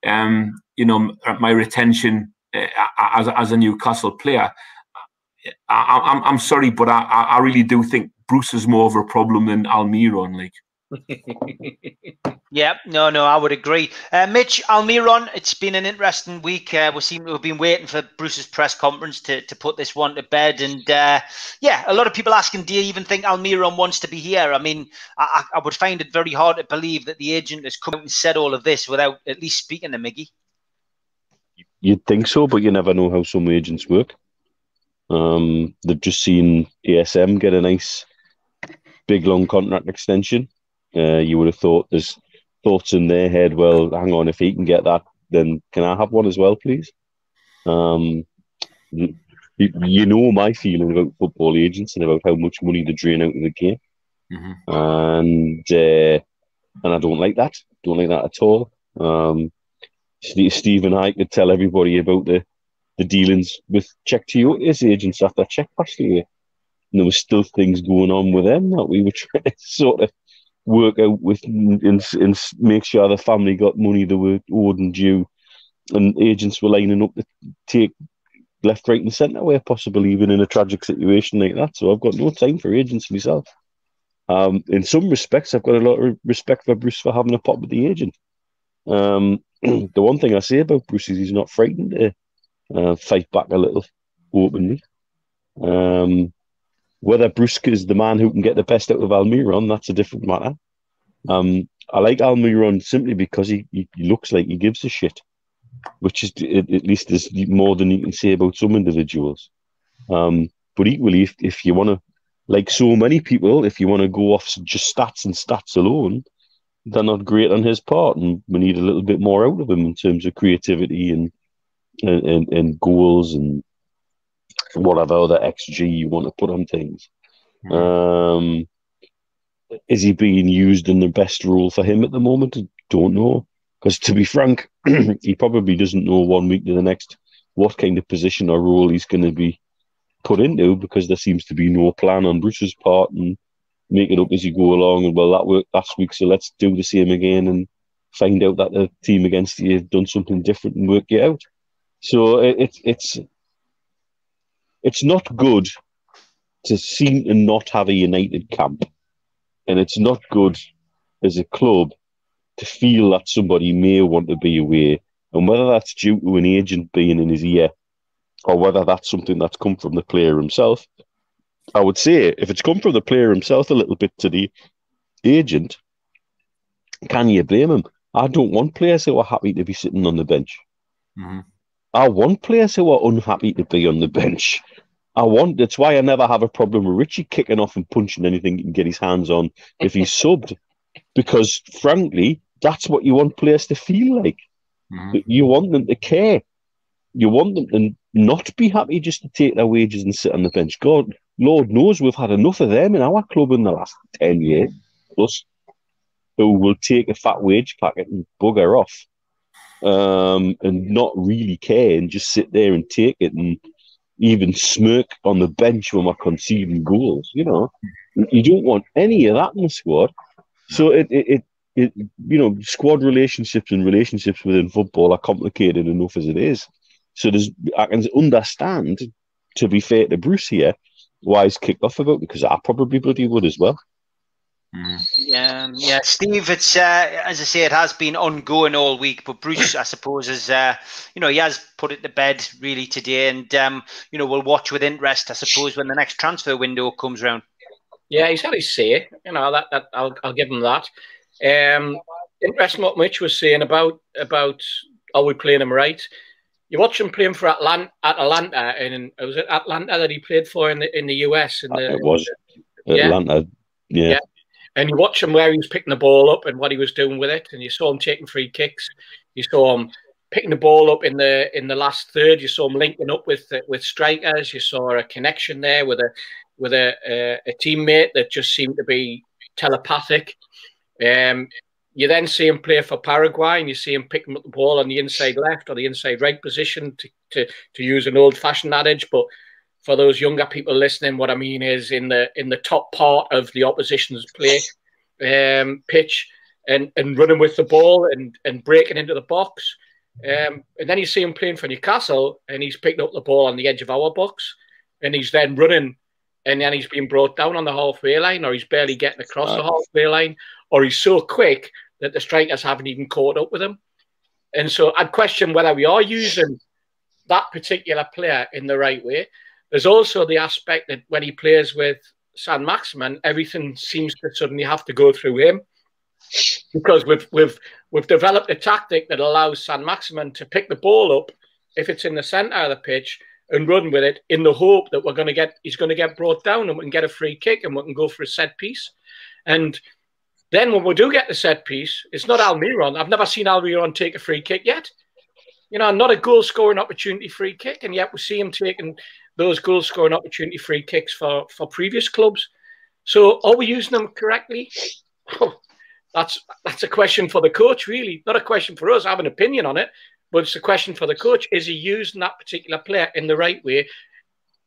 um, you know, my retention uh, as, as a Newcastle player. I, am I'm, I'm sorry, but I, I really do think Bruce is more of a problem than Almiron. Like, yeah, no, no, I would agree. Uh, Mitch Almiron, it's been an interesting week. Uh, we seem to have been waiting for Bruce's press conference to, to put this one to bed. And uh, yeah, a lot of people asking, do you even think Almiron wants to be here? I mean, I, I would find it very hard to believe that the agent has come out and said all of this without at least speaking to Miggy. You'd think so, but you never know how some agents work. Um, they've just seen ASM get a nice big long contract extension uh, you would have thought there's thoughts in their head. Well, hang on, if he can get that, then can I have one as well, please? Um, you, you know my feeling about football agents and about how much money they drain out of the game, mm-hmm. and uh, and I don't like that. Don't like that at all. Um, Steve and I could tell everybody about the the dealings with Cheick Tioté's agents after Cheick away. And there was still things going on with them that we were trying to sort of work out with and, and make sure the family got money they were owed and due, and agents were lining up to take left, right, and centre where possible, even in a tragic situation like that. So I've got no time for agents myself. Um, in some respects, I've got a lot of respect for Bruce for having a pop with the agent. Um, the one thing I say about Bruce is he's not frightened to uh, fight back a little openly. Um, whether Bruce is the man who can get the best out of Almiron, that's a different matter. Um, I like Almiron simply because he, he, looks like he gives a shit, which is at, least is more than you can say about some individuals. Um, but equally, if, if you want to, like so many people, if you want to go off just stats and stats alone, they're not great on his part, and we need a little bit more out of him in terms of creativity and and, and, and goals and whatever other XG you want to put on things. Um, is he being used in the best role for him at the moment? I don't know. Because to be frank, he probably doesn't know one week to the next what kind of position or role he's going to be put into because there seems to be no plan on Bruce's part and make it up as you go along. And well, that worked last week, so let's do the same again and find out that the team against you have done something different and work it out. So it, it, it's it's not good to seem to not have a united camp, and it's not good as a club to feel that somebody may want to be away, and whether that's due to an agent being in his ear, or whether that's something that's come from the player himself. I would say if it's come from the player himself a little bit to the agent, can you blame him? I don't want players who are happy to be sitting on the bench. Mm-hmm. I want players who are unhappy to be on the bench. I want. That's why I never have a problem with Richie kicking off and punching anything he can get his hands on if he's subbed, because frankly, that's what you want players to feel like. Mm-hmm. You want them to care. You want them to not be happy just to take their wages and sit on the bench. God, Lord knows we've had enough of them in our club in the last ten years plus, who will take a fat wage packet and bugger off, um, and not really care and just sit there and take it and even smirk on the bench when we're conceding goals. You know, you don't want any of that in the squad. So it, it, it, it, you know, squad relationships and relationships within football are complicated enough as it is. So there's, I can understand, to be fair to Bruce here, why he's kicked off about because I probably bloody would as well. Mm. Yeah, um, yeah, Steve. It's uh, as I say, it has been ongoing all week. But Bruce, I suppose, is uh, you know he has put it to bed really today, and um, you know we'll watch with interest, I suppose, when the next transfer window comes round. Yeah, he's had his say. You know that, that I'll I'll give him that. Um, interesting what Mitch was saying about about are we playing him right? You watch him playing for Atlanta, Atlanta, and it was it Atlanta that he played for in the in the US. In the, it was Yeah. Atlanta. Yeah. Yeah. And you watch him where he was picking the ball up and what he was doing with it, and you saw him taking free kicks. You saw him picking the ball up in the in the last third. You saw him linking up with with strikers. You saw a connection there with a with a a, a teammate that just seemed to be telepathic. Um, you then see him play for Paraguay, and you see him picking up the ball on the inside left or the inside right position to to, to use an old fashioned adage, but for those younger people listening, what I mean is in the in the top part of the opposition's play um, pitch and, and running with the ball and, and breaking into the box. Um, and then you see him playing for Newcastle and he's picking up the ball on the edge of our box and he's then running and then he's being brought down on the halfway line or he's barely getting across the halfway line or he's so quick that the strikers haven't even caught up with him. And so I'd question whether we are using that particular player in the right way. There's also the aspect that when he plays with Saint-Maximin, everything seems to suddenly have to go through him because we've we've we've developed a tactic that allows Saint-Maximin to pick the ball up if it's in the centre of the pitch and run with it in the hope that we're going to get he's going to get brought down and we can get a free kick and we can go for a set piece. And then when we do get the set piece, it's not Almiron. I've never seen Almiron take a free kick yet. You know, not a goal scoring opportunity free kick, and yet we see him taking those goal scoring opportunity free kicks for, for previous clubs. So are we using them correctly? that's that's a question for the coach, really. Not a question for us. I have an opinion on it, but it's a question for the coach. Is he using that particular player in the right way?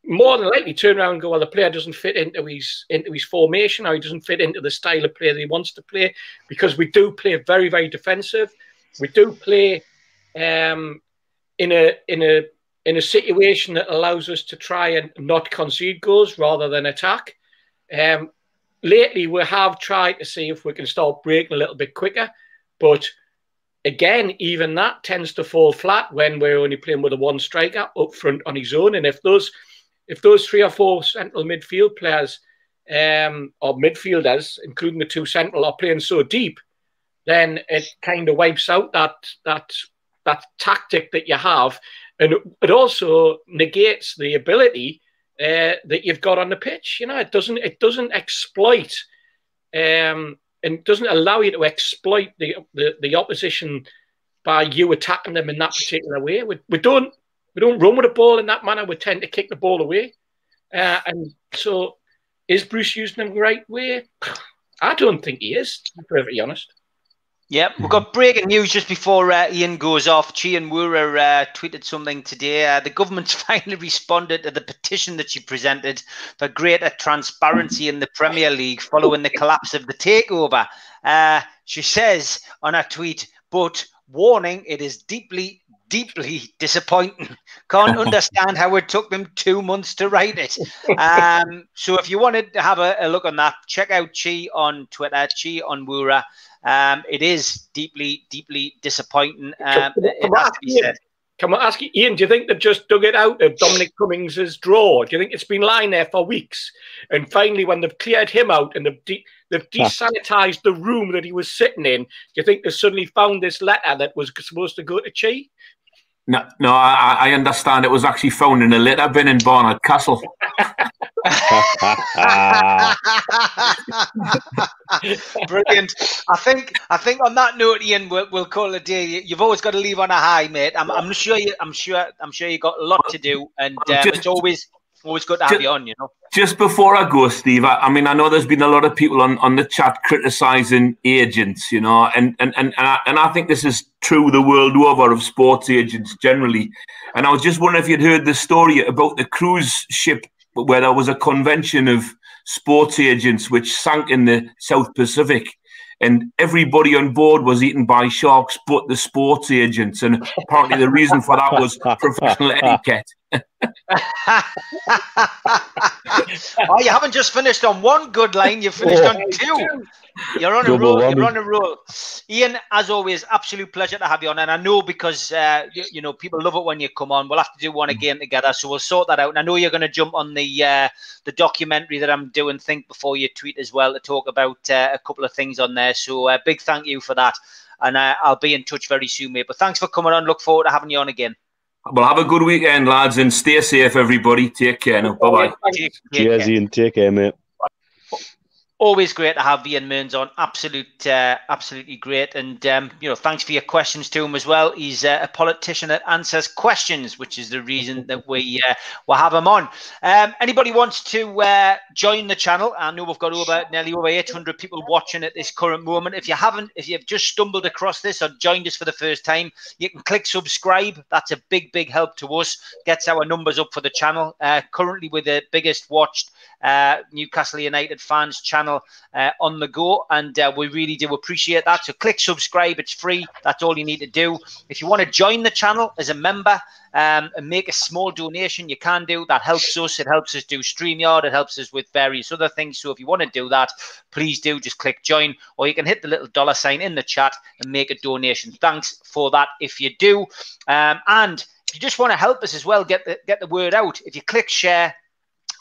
More than likely, turn around and go, well, the player doesn't fit into his into his formation, or he doesn't fit into the style of play that he wants to play. Because we do play very, very defensive. We do play um, in a in a in a situation that allows us to try and not concede goals rather than attack. Um, lately, we have tried to see if we can start breaking a little bit quicker, but again, even that tends to fall flat when we're only playing with a one striker up front on his own. And if those if those three or four central midfield players um, or midfielders, including the two central, are playing so deep, then it kind of wipes out that that that tactic that you have, and it also negates the ability uh, that you've got on the pitch. You know, it doesn't it doesn't exploit um, and doesn't allow you to exploit the, the the opposition by you attacking them in that particular way. We, we don't we don't run with the ball in that manner. We tend to kick the ball away, uh, and so is Bruce using them the right way? I don't think he is. To be perfectly honest. Yep, we've got breaking news just before uh, Ian goes off. Chi Onwurah uh, tweeted something today. Uh, the government's finally responded to the petition that she presented for greater transparency in the Premier League following the collapse of the takeover. Uh, she says on her tweet, but warning, it is deeply, deeply disappointing. Can't understand how it took them two months to write it. Um, so if you wanted to have a, a look on that, check out Chi on Twitter, Chi Onwurah. Um, it is deeply, deeply disappointing. Um, it has to be said. Can I ask you, Ian, do you think they've just dug it out of Dominic Cummings's drawer? Do you think it's been lying there for weeks? And finally, when they've cleared him out and they've, de- they've desanitized the room that he was sitting in, do you think they suddenly found this letter that was supposed to go to Chi? No, no, I, I understand it was actually found in a litter bin in Barnard Castle. Brilliant. I think I think on that note, Ian, we'll, we'll call it a day. You've always got to leave on a high, mate. I'm, I'm sure you. I'm sure. I'm sure you got a lot to do, and um, Just- it's always always good to have Just- you on. You know. Just before I go, Steve, I, I mean, I know there's been a lot of people on, on the chat criticising agents, you know, and and and and I, and I think this is true the world over of sports agents generally. And I was just wondering if you'd heard the story about the cruise ship where there was a convention of sports agents which sank in the South Pacific. And everybody on board was eaten by sharks, but the sports agents. And apparently, the reason for that was professional etiquette. oh, you haven't just finished on one good line. You've finished on two. You're on a Double roll. You're on a roll. Ian, as always, absolute pleasure to have you on. And I know because uh, you, you know people love it when you come on. We'll have to do one again together, so we'll sort that out. And I know you're going to jump on the uh, the documentary that I'm doing. Think before you tweet as well to talk about uh, a couple of things on there. So uh, big thank you for that. And uh, I'll be in touch very soon, mate. But thanks for coming on. Look forward to having you on again. Well, have a good weekend, lads, and stay safe, everybody. Take care now. Bye bye. Take- take Cheers. Ian. Take care, mate. Always great to have Ian Mearns on. Absolute, uh, absolutely great. And um, you know, thanks for your questions to him as well. He's uh, a politician that answers questions, which is the reason that we uh, will have him on. Um, anybody wants to uh, join the channel? I know we've got over nearly over 800 people watching at this current moment. If you haven't, if you've just stumbled across this or joined us for the first time, you can click subscribe. That's a big, big help to us. Gets our numbers up for the channel. Uh, currently, with the biggest watched uh, Newcastle United fans channel uh, on the go, and uh, we really do appreciate that. So click subscribe; it's free. That's all you need to do. If you want to join the channel as a member um, and make a small donation, you can do that. Helps us. It helps us do Streamyard. It helps us with various other things. So if you want to do that, please do. Just click join, or you can hit the little dollar sign in the chat and make a donation. Thanks for that if you do. Um, and if you just want to help us as well, get the get the word out. If you click share,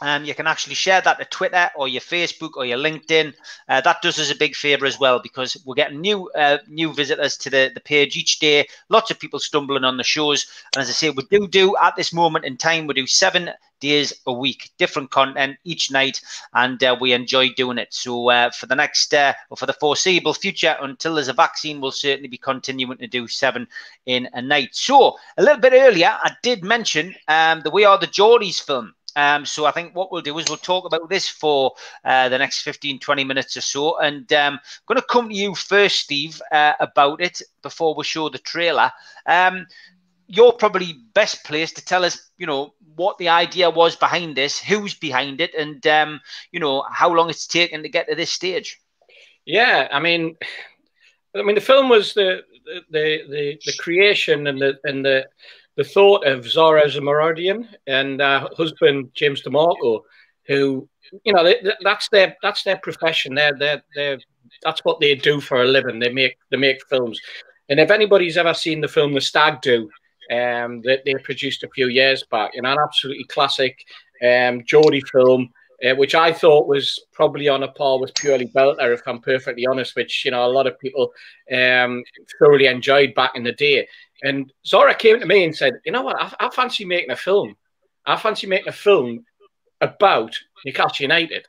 um, you can actually share that to Twitter or your Facebook or your LinkedIn. Uh, that does us a big favor as well because we're getting new uh, new visitors to the, the page each day. Lots of people stumbling on the shows. And as I say, we do do at this moment in time, we do seven days a week, different content each night, and uh, we enjoy doing it. So uh, for the next uh, or for the foreseeable future, until there's a vaccine, we'll certainly be continuing to do seven in a night. So a little bit earlier, I did mention um, the We Are the Geordies film. Um, so I think what we'll do is we'll talk about this for uh, the next 15, 20 minutes or so. And um, I'm going to come to you first, Steve, uh, about it before we show the trailer. Um, you're probably best placed to tell us, you know, what the idea was behind this, who's behind it, and, um, you know, how long it's taken to get to this stage. Yeah, I mean, I mean, the film was the the the, the creation and the and the the thought of Zara Zamarodian and uh, husband James DeMarco, who you know they, that's their that's their profession. They're they're they that's what they do for a living. They make they make films. And if anybody's ever seen the film The Stag Do, um, that they produced a few years back, you know, an absolutely classic um, Geordie film uh, which I thought was probably on a par with Purely Belter, if I'm perfectly honest, which, you know, a lot of people um, thoroughly enjoyed back in the day. And Zora came to me and said, you know what, I, I fancy making a film. I fancy making a film about Newcastle United.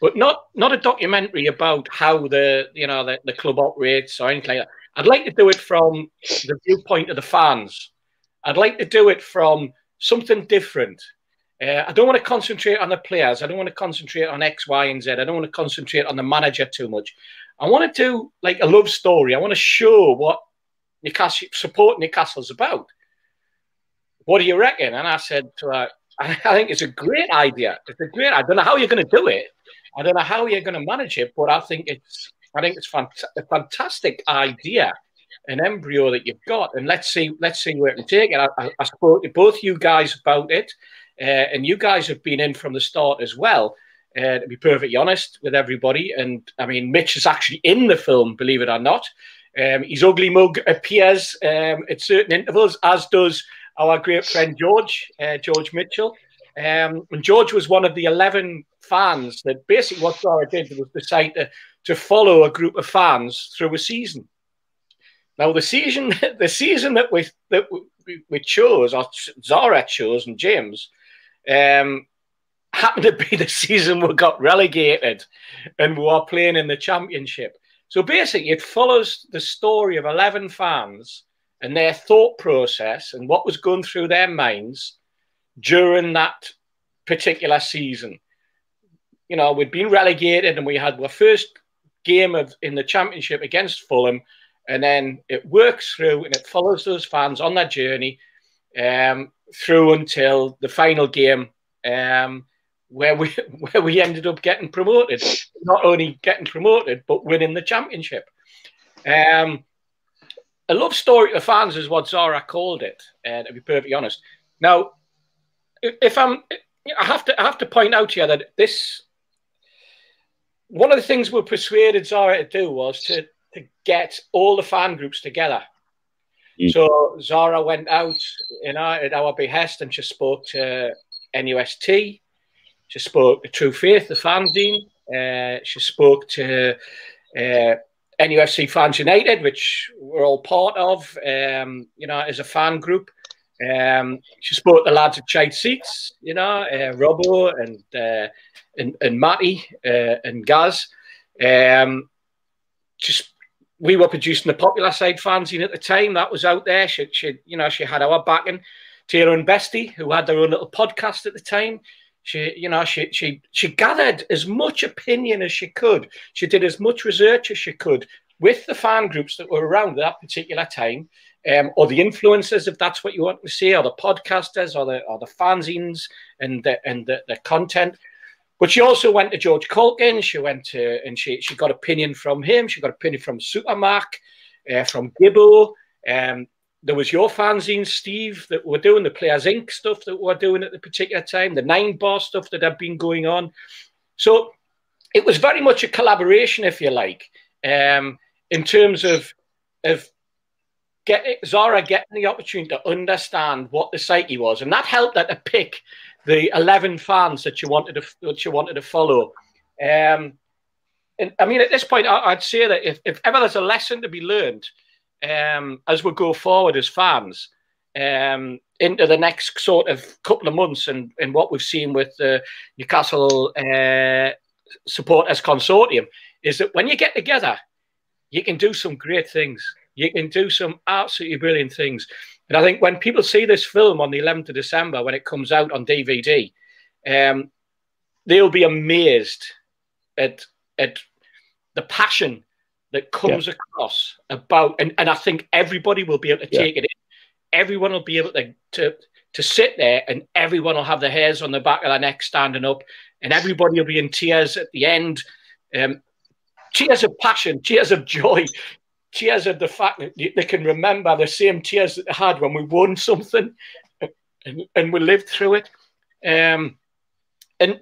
But not not a documentary about how the you know the, the club operates or anything like that. I'd like to do it from the viewpoint of the fans. I'd like to do it from something different. Uh, I don't want to concentrate on the players. I don't want to concentrate on X, Y, and Z. I don't want to concentrate on the manager too much. I want to do like a love story. I want to show what Newcastle support Newcastle's about. What do you reckon? And I said to her, I think it's a great idea. It's a great. I don't know how you're going to do it. I don't know how you're going to manage it, but I think it's. I think it's fant- a fantastic idea, an embryo that you've got, and let's see. Let's see where it can take it. I, I, I spoke to both you guys about it. Uh, and you guys have been in from the start as well. Uh, to be perfectly honest with everybody, and I mean, Mitch is actually in the film, believe it or not. Um, his ugly mug appears um, at certain intervals, as does our great friend George, uh, George Mitchell. Um, and George was one of the 11 fans that basically what Zara did was decide to, to follow a group of fans through a season. Now, the season, the season that we that we, we chose, or Zara chose, and James, um, happened to be the season we got relegated and we were playing in the championship. So basically, it follows the story of 11 fans and their thought process and what was going through their minds during that particular season. You know, we'd been relegated and we had our first game of in the championship against Fulham, and then it works through and it follows those fans on that journey um, through until the final game. Um, where we where we ended up getting promoted. Not only getting promoted, but winning the championship. Um, a love story to fans is what Zara called it. Uh, to be perfectly honest. Now, if I'm, I have to I have to point out here that this one of the things we persuaded Zara to do was to to get all the fan groups together. Mm. So Zara went out, you know, at our behest, and she spoke to NUST. She spoke to True Faith, the fanzine. Uh, she spoke to uh, NUFC Fans United, which we're all part of, um, you know, as a fan group. Um, she spoke to the lads at Chide Seats, you know, uh, Robbo and, uh, and and Matty uh, and Gaz. Um, just we were producing the popular side fanzine at the time. That was out there. She, she, you know, she had our backing. Taylor and Bestie, who had their own little podcast at the time, she, you know, she she she gathered as much opinion as she could. She did as much research as she could with the fan groups that were around at that particular time, um, or the influencers, if that's what you want to say, or the podcasters, or the or the fanzines and the and the, the content. But she also went to George Caulkin. She went to and she she got opinion from him. She got opinion from Supermark, uh, from Gibbo. Um, there was your fanzine, Steve, that were doing the Players Inc. stuff that we're doing at the particular time, the Nine Bar stuff that had been going on. So it was very much a collaboration, if you like, um, in terms of of get Zara getting the opportunity to understand what the psyche was, and that helped her to pick the eleven fans that you wanted to that you wanted to follow. Um, and I mean, at this point, I'd say that if, if ever there's a lesson to be learned um, as we go forward as fans um, into the next sort of couple of months and, and what we've seen with the Newcastle uh, supporters consortium is that when you get together, you can do some great things. You can do some absolutely brilliant things. And I think when people see this film on the 11th of December, when it comes out on DVD, um, they'll be amazed at, at the passion that comes yeah. across about, and, and I think everybody will be able to take yeah. it in. Everyone will be able to, to to sit there, and everyone will have their hairs on the back of their neck standing up, and everybody will be in tears at the end. Um, tears of passion, tears of joy, tears of the fact that they can remember the same tears that they had when we won something, and, and we lived through it. Um, and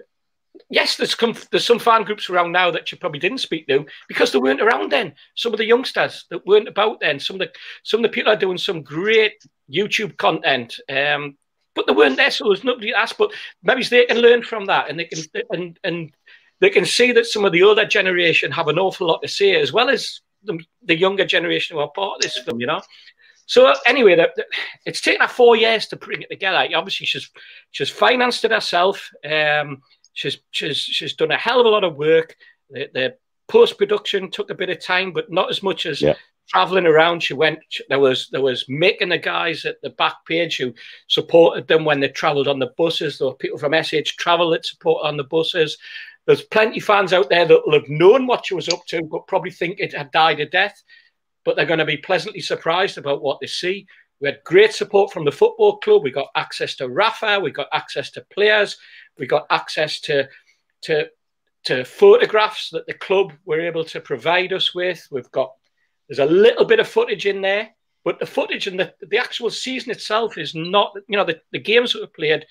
yes, there's some, there's some fan groups around now that you probably didn't speak to because they weren't around then. Some of the youngsters that weren't about then. Some of the some of the people are doing some great YouTube content, um, but they weren't there, so there's nobody to ask. But maybe they can learn from that, and they can and and they can see that some of the older generation have an awful lot to say, as well as the, the younger generation who are part of this film. You know. So anyway, the, the, it's taken her four years to bring it together. Obviously, she's she's financed it herself. Um, She's she's she's done a hell of a lot of work. The, the post production took a bit of time, but not as much as yeah. traveling around. She went. There was there was Mick and the guys at the back page who supported them when they travelled on the buses. There were people from SH Travel that support on the buses. There's plenty of fans out there that will have known what she was up to, but probably think it had died a death. But they're going to be pleasantly surprised about what they see. We had great support from the football club. We got access to Rafa. We got access to players. We got access to to to photographs that the club were able to provide us with. We've got there's a little bit of footage in there, but the footage and the, the actual season itself is not, you know, the, the games that were played,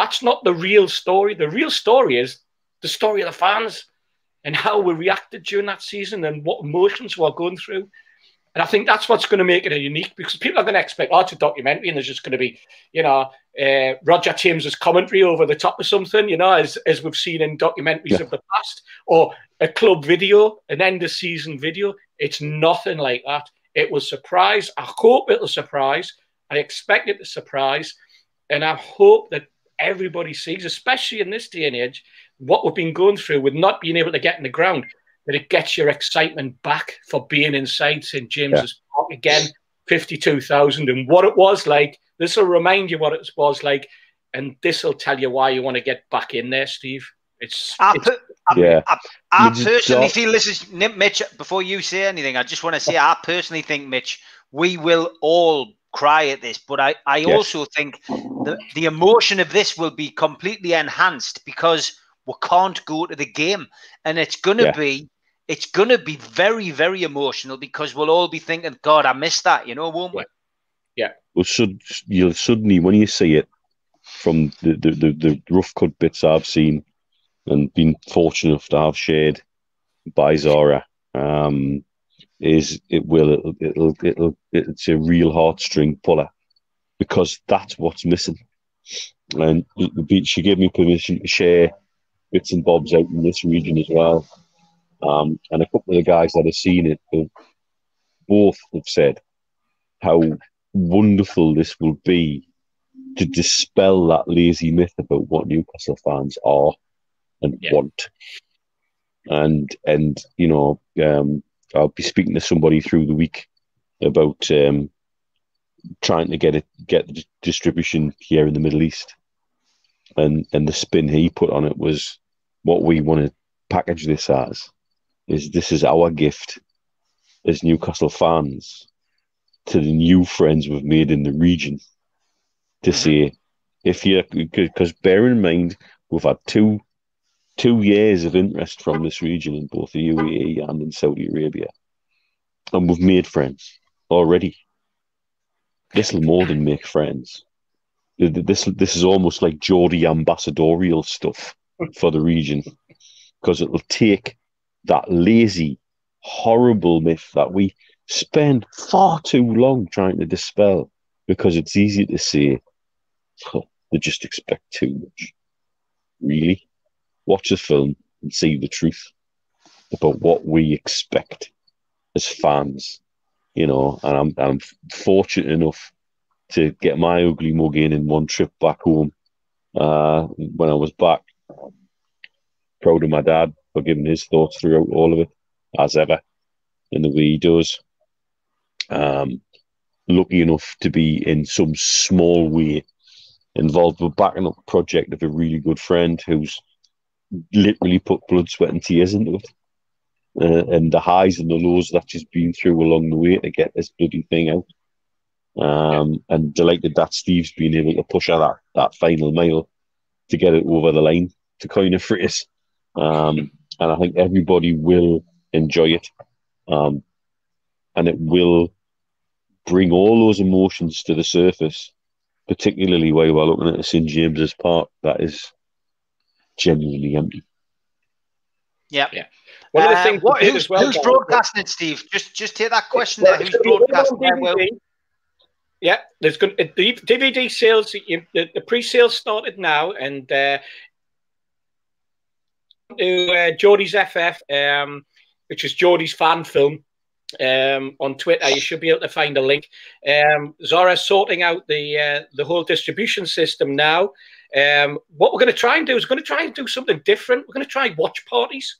that's not the real story. The real story is the story of the fans and how we reacted during that season and what emotions we're going through. And I think that's what's going to make it unique because people are going to expect, oh, it's a documentary and there's just going to be, you know, uh, Roger Tames's commentary over the top of something, you know, as, as we've seen in documentaries yeah. of the past, or a club video, an end of season video. It's nothing like that. It will surprise. I hope it'll surprise. I expect it to surprise, and I hope that everybody sees, especially in this day and age, what we've been going through with not being able to get in the ground, that it gets your excitement back for being inside St James's yeah. Park again, 52,000, and what it was like. This will remind you what it was like, and this will tell you why you want to get back in there, Steve. It's, I, it's yeah. I, I, I personally feel this is Mitch. Before you say anything, I just want to say I personally think Mitch, we will all cry at this, but I, I yes. also think the the emotion of this will be completely enhanced because we can't go to the game, and it's gonna yeah. be it's gonna be very very emotional because we'll all be thinking, God, I missed that, you know, won't we? Yeah. Well, should you'll suddenly when you see it from the the, the, the rough cut bits I've seen and been fortunate enough to have shared by Zara, um, is it will it'll, it'll it'll it's a real heartstring puller because that's what's missing. And she gave me permission to share bits and bobs out in this region as well. Um, and a couple of the guys that have seen it have both have said how wonderful this will be to dispel that lazy myth about what Newcastle fans are and yeah. want. And and you know, um, I'll be speaking to somebody through the week about um, trying to get it get the distribution here in the Middle East, and and the spin he put on it was what we want to package this as is this is our gift as Newcastle fans to the new friends we've made in the region to mm-hmm. say if you because bear in mind we've had two two years of interest from this region in both the UAE and in Saudi Arabia. And we've made friends already. This will more than make friends. This this is almost like Geordie ambassadorial stuff for the region because it will take that lazy, horrible myth that we spend far too long trying to dispel because it's easy to say oh, they just expect too much. Really? Watch a film and see the truth about what we expect as fans, you know. And I'm I'm fortunate enough to get my ugly mug in in one trip back home. Uh, when I was back, proud of my dad for giving his thoughts throughout all of it, as ever, in the way he does. Um, lucky enough to be in some small way involved with backing up a project of a really good friend who's literally put blood, sweat, and tears into it. Uh, and the highs and the lows that she's been through along the way to get this bloody thing out. Um, and delighted that Steve's been able to push out that, that final mile to get it over the line to coin a phrase. Um, and I think everybody will enjoy it. Um, and it will bring all those emotions to the surface, particularly while we're looking at St James's Park that is genuinely empty. Yeah. Yeah. One of the uh, things what, who's, well, who's broadcasting it, Steve? Just just take that question well, there. Who's broadcasting Well, yeah, there's going the DVD sales. The, the pre-sales started now, and uh, to uh, Geordie's FF, um, which is Geordie's fan film. Um, on Twitter, you should be able to find a link. Um, Zara's sorting out the uh, the whole distribution system now. Um, what we're going to try and do is we're going to try and do something different. We're going to try watch parties.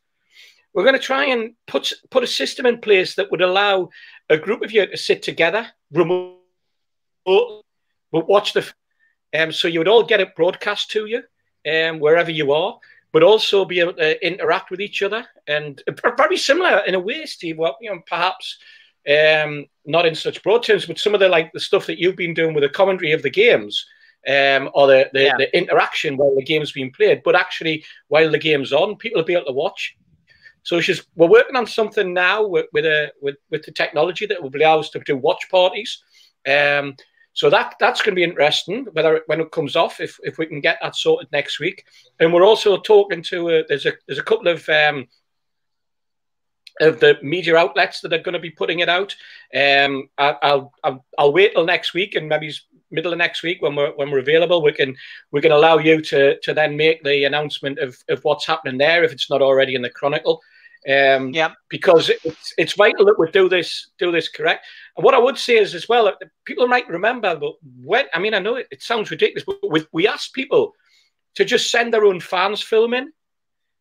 We're going to try and put put a system in place that would allow a group of you to sit together, remote, but watch the. Um, so you would all get it broadcast to you, um, wherever you are, but also be able to interact with each other and very similar in a way, Steve. Well, you know, perhaps um, not in such broad terms, but some of the like the stuff that you've been doing with the commentary of the games um, or the, the, yeah. the, interaction while the game's being played, but actually while the game's on, people will be able to watch. So it's just we're working on something now with with, a, with, with the technology that will allow us to do watch parties. Um, so that that's going to be interesting. Whether when it comes off, if, if we can get that sorted next week, and we're also talking to a, there's a there's a couple of um, of the media outlets that are going to be putting it out. Um, I, I'll, I'll I'll wait till next week and maybe middle of next week when we're when we're available, we can we can allow you to to then make the announcement of, of what's happening there if it's not already in the Chronicle. Um, yeah. Because it's it's vital that we do this do this correct. And what I would say is as well, people might remember, but when I mean I know it, it sounds ridiculous, but we, we asked people to just send their own fans film in.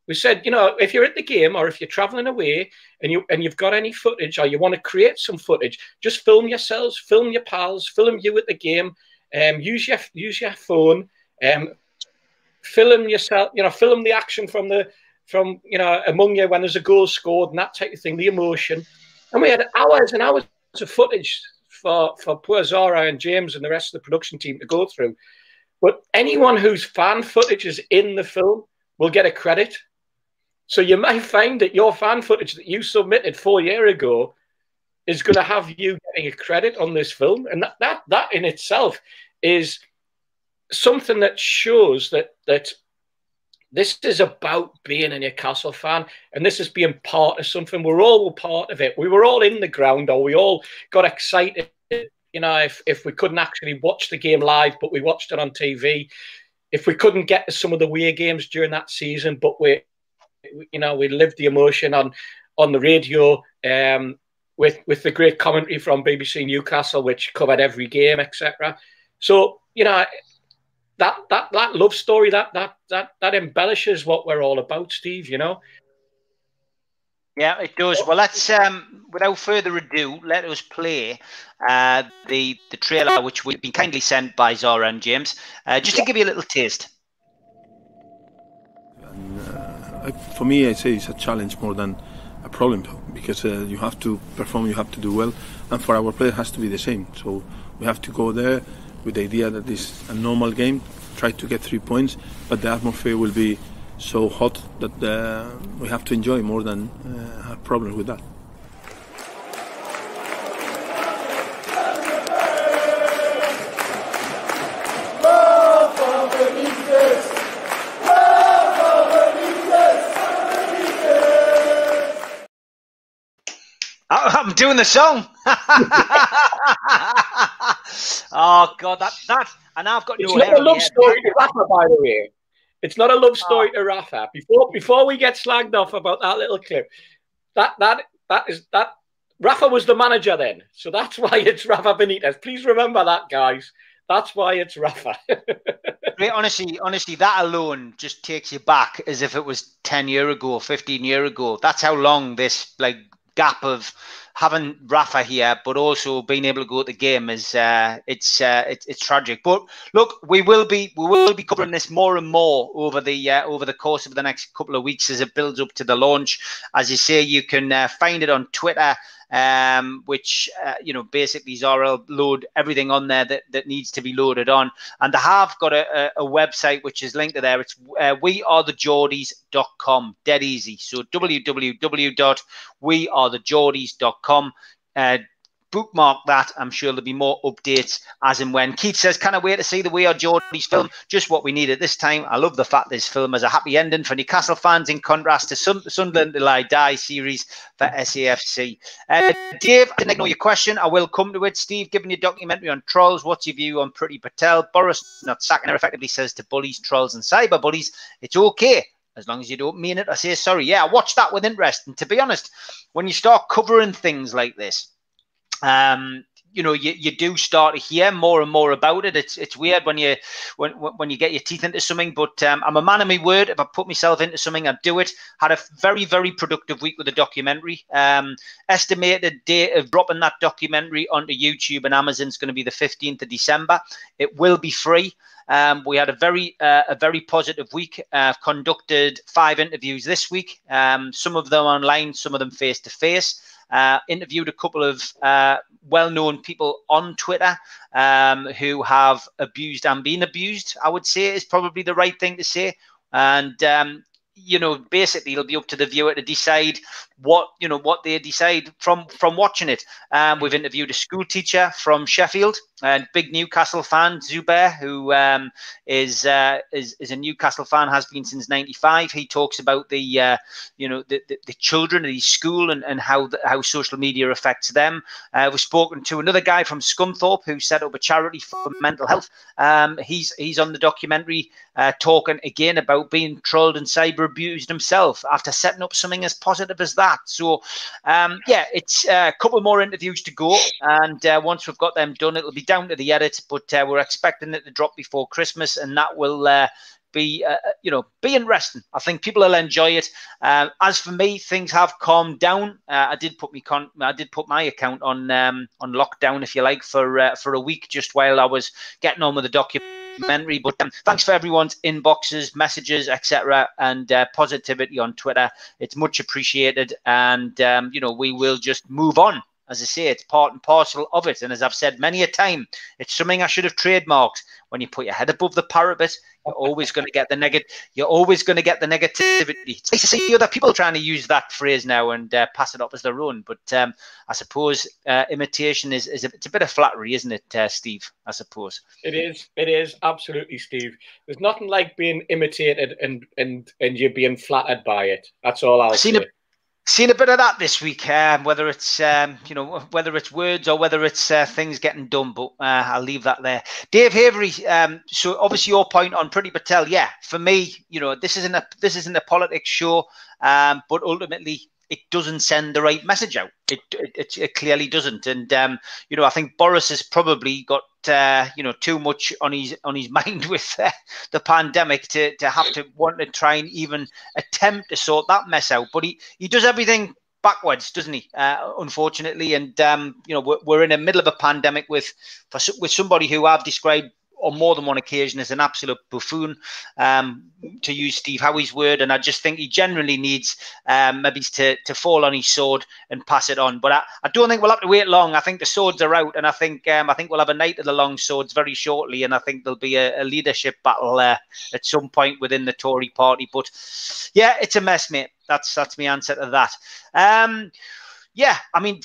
We said, you know, if you're at the game or if you're traveling away and you and you've got any footage or you want to create some footage, just film yourselves, film your pals, film you at the game, um, use your use your phone, um, film yourself, you know, film the action from the from you know among you when there's a goal scored and that type of thing, the emotion. And we had hours and hours of footage for for poor Zara and James and the rest of the production team to go through. But anyone whose fan footage is in the film will get a credit. So you might find that your fan footage that you submitted four years ago is going to have you getting a credit on this film, and that that that in itself is something that shows that that this is about being a Newcastle fan, and this is being part of something. We're all part of it. We were all in the ground, or we all got excited. You know, if if we couldn't actually watch the game live, but we watched it on TV. If we couldn't get to some of the away games during that season, but we you know, we lived the emotion on on the radio um, with with the great commentary from BBC Newcastle, which covered every game, etc. So you know, that that that love story that that that that embellishes what we're all about, Steve. You know. Yeah, it does. Well, let's um, without further ado, let us play uh, the the trailer, which we've been kindly sent by Zara and James, uh, just to give you a little taste. For me, I say it's a challenge more than a problem because uh, you have to perform, you have to do well, and for our player, it has to be the same. So we have to go there with the idea that this is a normal game, try to get three points, but the atmosphere will be so hot that uh, we have to enjoy more than uh, have problems with that. I'm doing the song. oh God, that that and I've got it's no not a love story to Rafa, by the way. It's not a love oh. story oh. to Rafa. Before before we get slagged off about that little clip, that that that is that Rafa was the manager then, so that's why it's Rafa Benitez. Please remember that, guys. That's why it's Rafa. honestly, honestly, that alone just takes you back as if it was ten year ago, fifteen year ago. That's how long this like gap of having Rafa here, but also being able to go to the game is uh, it's, uh, it's it's tragic. But look, we will be we will be covering this more and more over the uh, over the course of the next couple of weeks as it builds up to the launch. As you say, you can uh, find it on Twitter um, which uh, you know basically Zara load everything on there that, that needs to be loaded on. And they have got a, a, a website which is linked to there. It's uh, wearethegeordies.com, dead easy. So www.wearethegeordies.com. Uh, bookmark that. I'm sure there'll be more updates as and when. Keith says, Can I wait to see the We Are Geordies film? Just what we need at this time. I love the fact this film has a happy ending for Newcastle fans in contrast to Sunderland Till I Die series for SAFC. Uh, Dave, I didn't ignore your question. I will come to it. Steve, given your documentary on trolls, what's your view on Priti Patel? Boris not sacking her effectively says to bullies, trolls, and cyber bullies, it's okay as long as you don't mean it. I say sorry. Yeah, I that with interest. And to be honest, when you start covering things like this, um, you know, you, you do start to hear more and more about it. It's it's weird when you when when you get your teeth into something, but um, I'm a man of my word. If I put myself into something, I do it. Had a very very productive week with the documentary. Um, estimated date of dropping that documentary onto YouTube and Amazon is going to be the 15th of December. It will be free. Um, we had a very uh, a very positive week. Uh, conducted five interviews this week. Um, some of them online, some of them face to face. Interviewed a couple of uh, well-known people on Twitter um, who have abused and been abused. I would say is probably the right thing to say. And um, you know, basically, it'll be up to the viewer to decide what you know what they decide from from watching it. Um, we've interviewed a school teacher from Sheffield and big Newcastle fan, Zubair, who um, is, uh, is is a Newcastle fan, has been since '95. He talks about the uh, you know the, the, the, children at his school and, and how the, how social media affects them. Uh, we've spoken to another guy from Scunthorpe who set up a charity for mental health. Um, he's he's on the documentary uh, talking again about being trolled and cyber abused himself after setting up something as positive as that. So, um, yeah, it's a couple more interviews to go, and uh, once we've got them done, it'll be down to the edit. But uh, we're expecting it to drop before Christmas, and that will uh, be uh, uh, you know be interesting. I think people will enjoy it. Uh, as for me, things have calmed down. Uh, I did put me con- I did put my account on um, on lockdown, if you like, for uh, for a week just while I was getting on with the But um, thanks for everyone's inboxes, messages, etc., and uh, positivity on Twitter. It's much appreciated, and um, you know we will just move on as I say, it's part and parcel of it. And as I've said many a time, it's something I should have trademarked. When you put your head above the parapet, you're always going to get the negative. You're always going to get the negativity. It's nice to see other people trying to use that phrase now and uh, pass it up as their own. But um, I suppose uh, imitation is, is a, it's a bit of flattery, isn't it, uh, Steve? I suppose it is. It is absolutely, Steve. There's nothing like being imitated and and and you being flattered by it. That's all I'll I've seen say. a seen a bit of that this week. Um, whether it's um, you know whether it's words or whether it's uh, things getting done, but uh, I'll leave that there. Dave Havery. Um, so obviously your point on Priti Patel. Yeah, for me, you know this isn't a this isn't a politics show, um, but ultimately it doesn't send the right message out. It it, it clearly doesn't, and um, you know I think Boris has probably got uh, you know too much on his on his mind with uh, the pandemic to to have to want to try and even attempt to sort that mess out. But he he does everything backwards, doesn't he? Uh, unfortunately, and um, you know we're, we're in the middle of a pandemic with for, with somebody who I've described on more than one occasion as an absolute buffoon, um, to use Steve Howey's word. And I just think he generally needs um, maybe to, to fall on his sword and pass it on. But I, I don't think we'll have to wait long. I think the swords are out, and I think um, I think we'll have a night of the long swords very shortly. And I think there'll be a, a leadership battle uh, at some point within the Tory party. But yeah, it's a mess, mate. That's that's my answer to that. Um, yeah, I mean,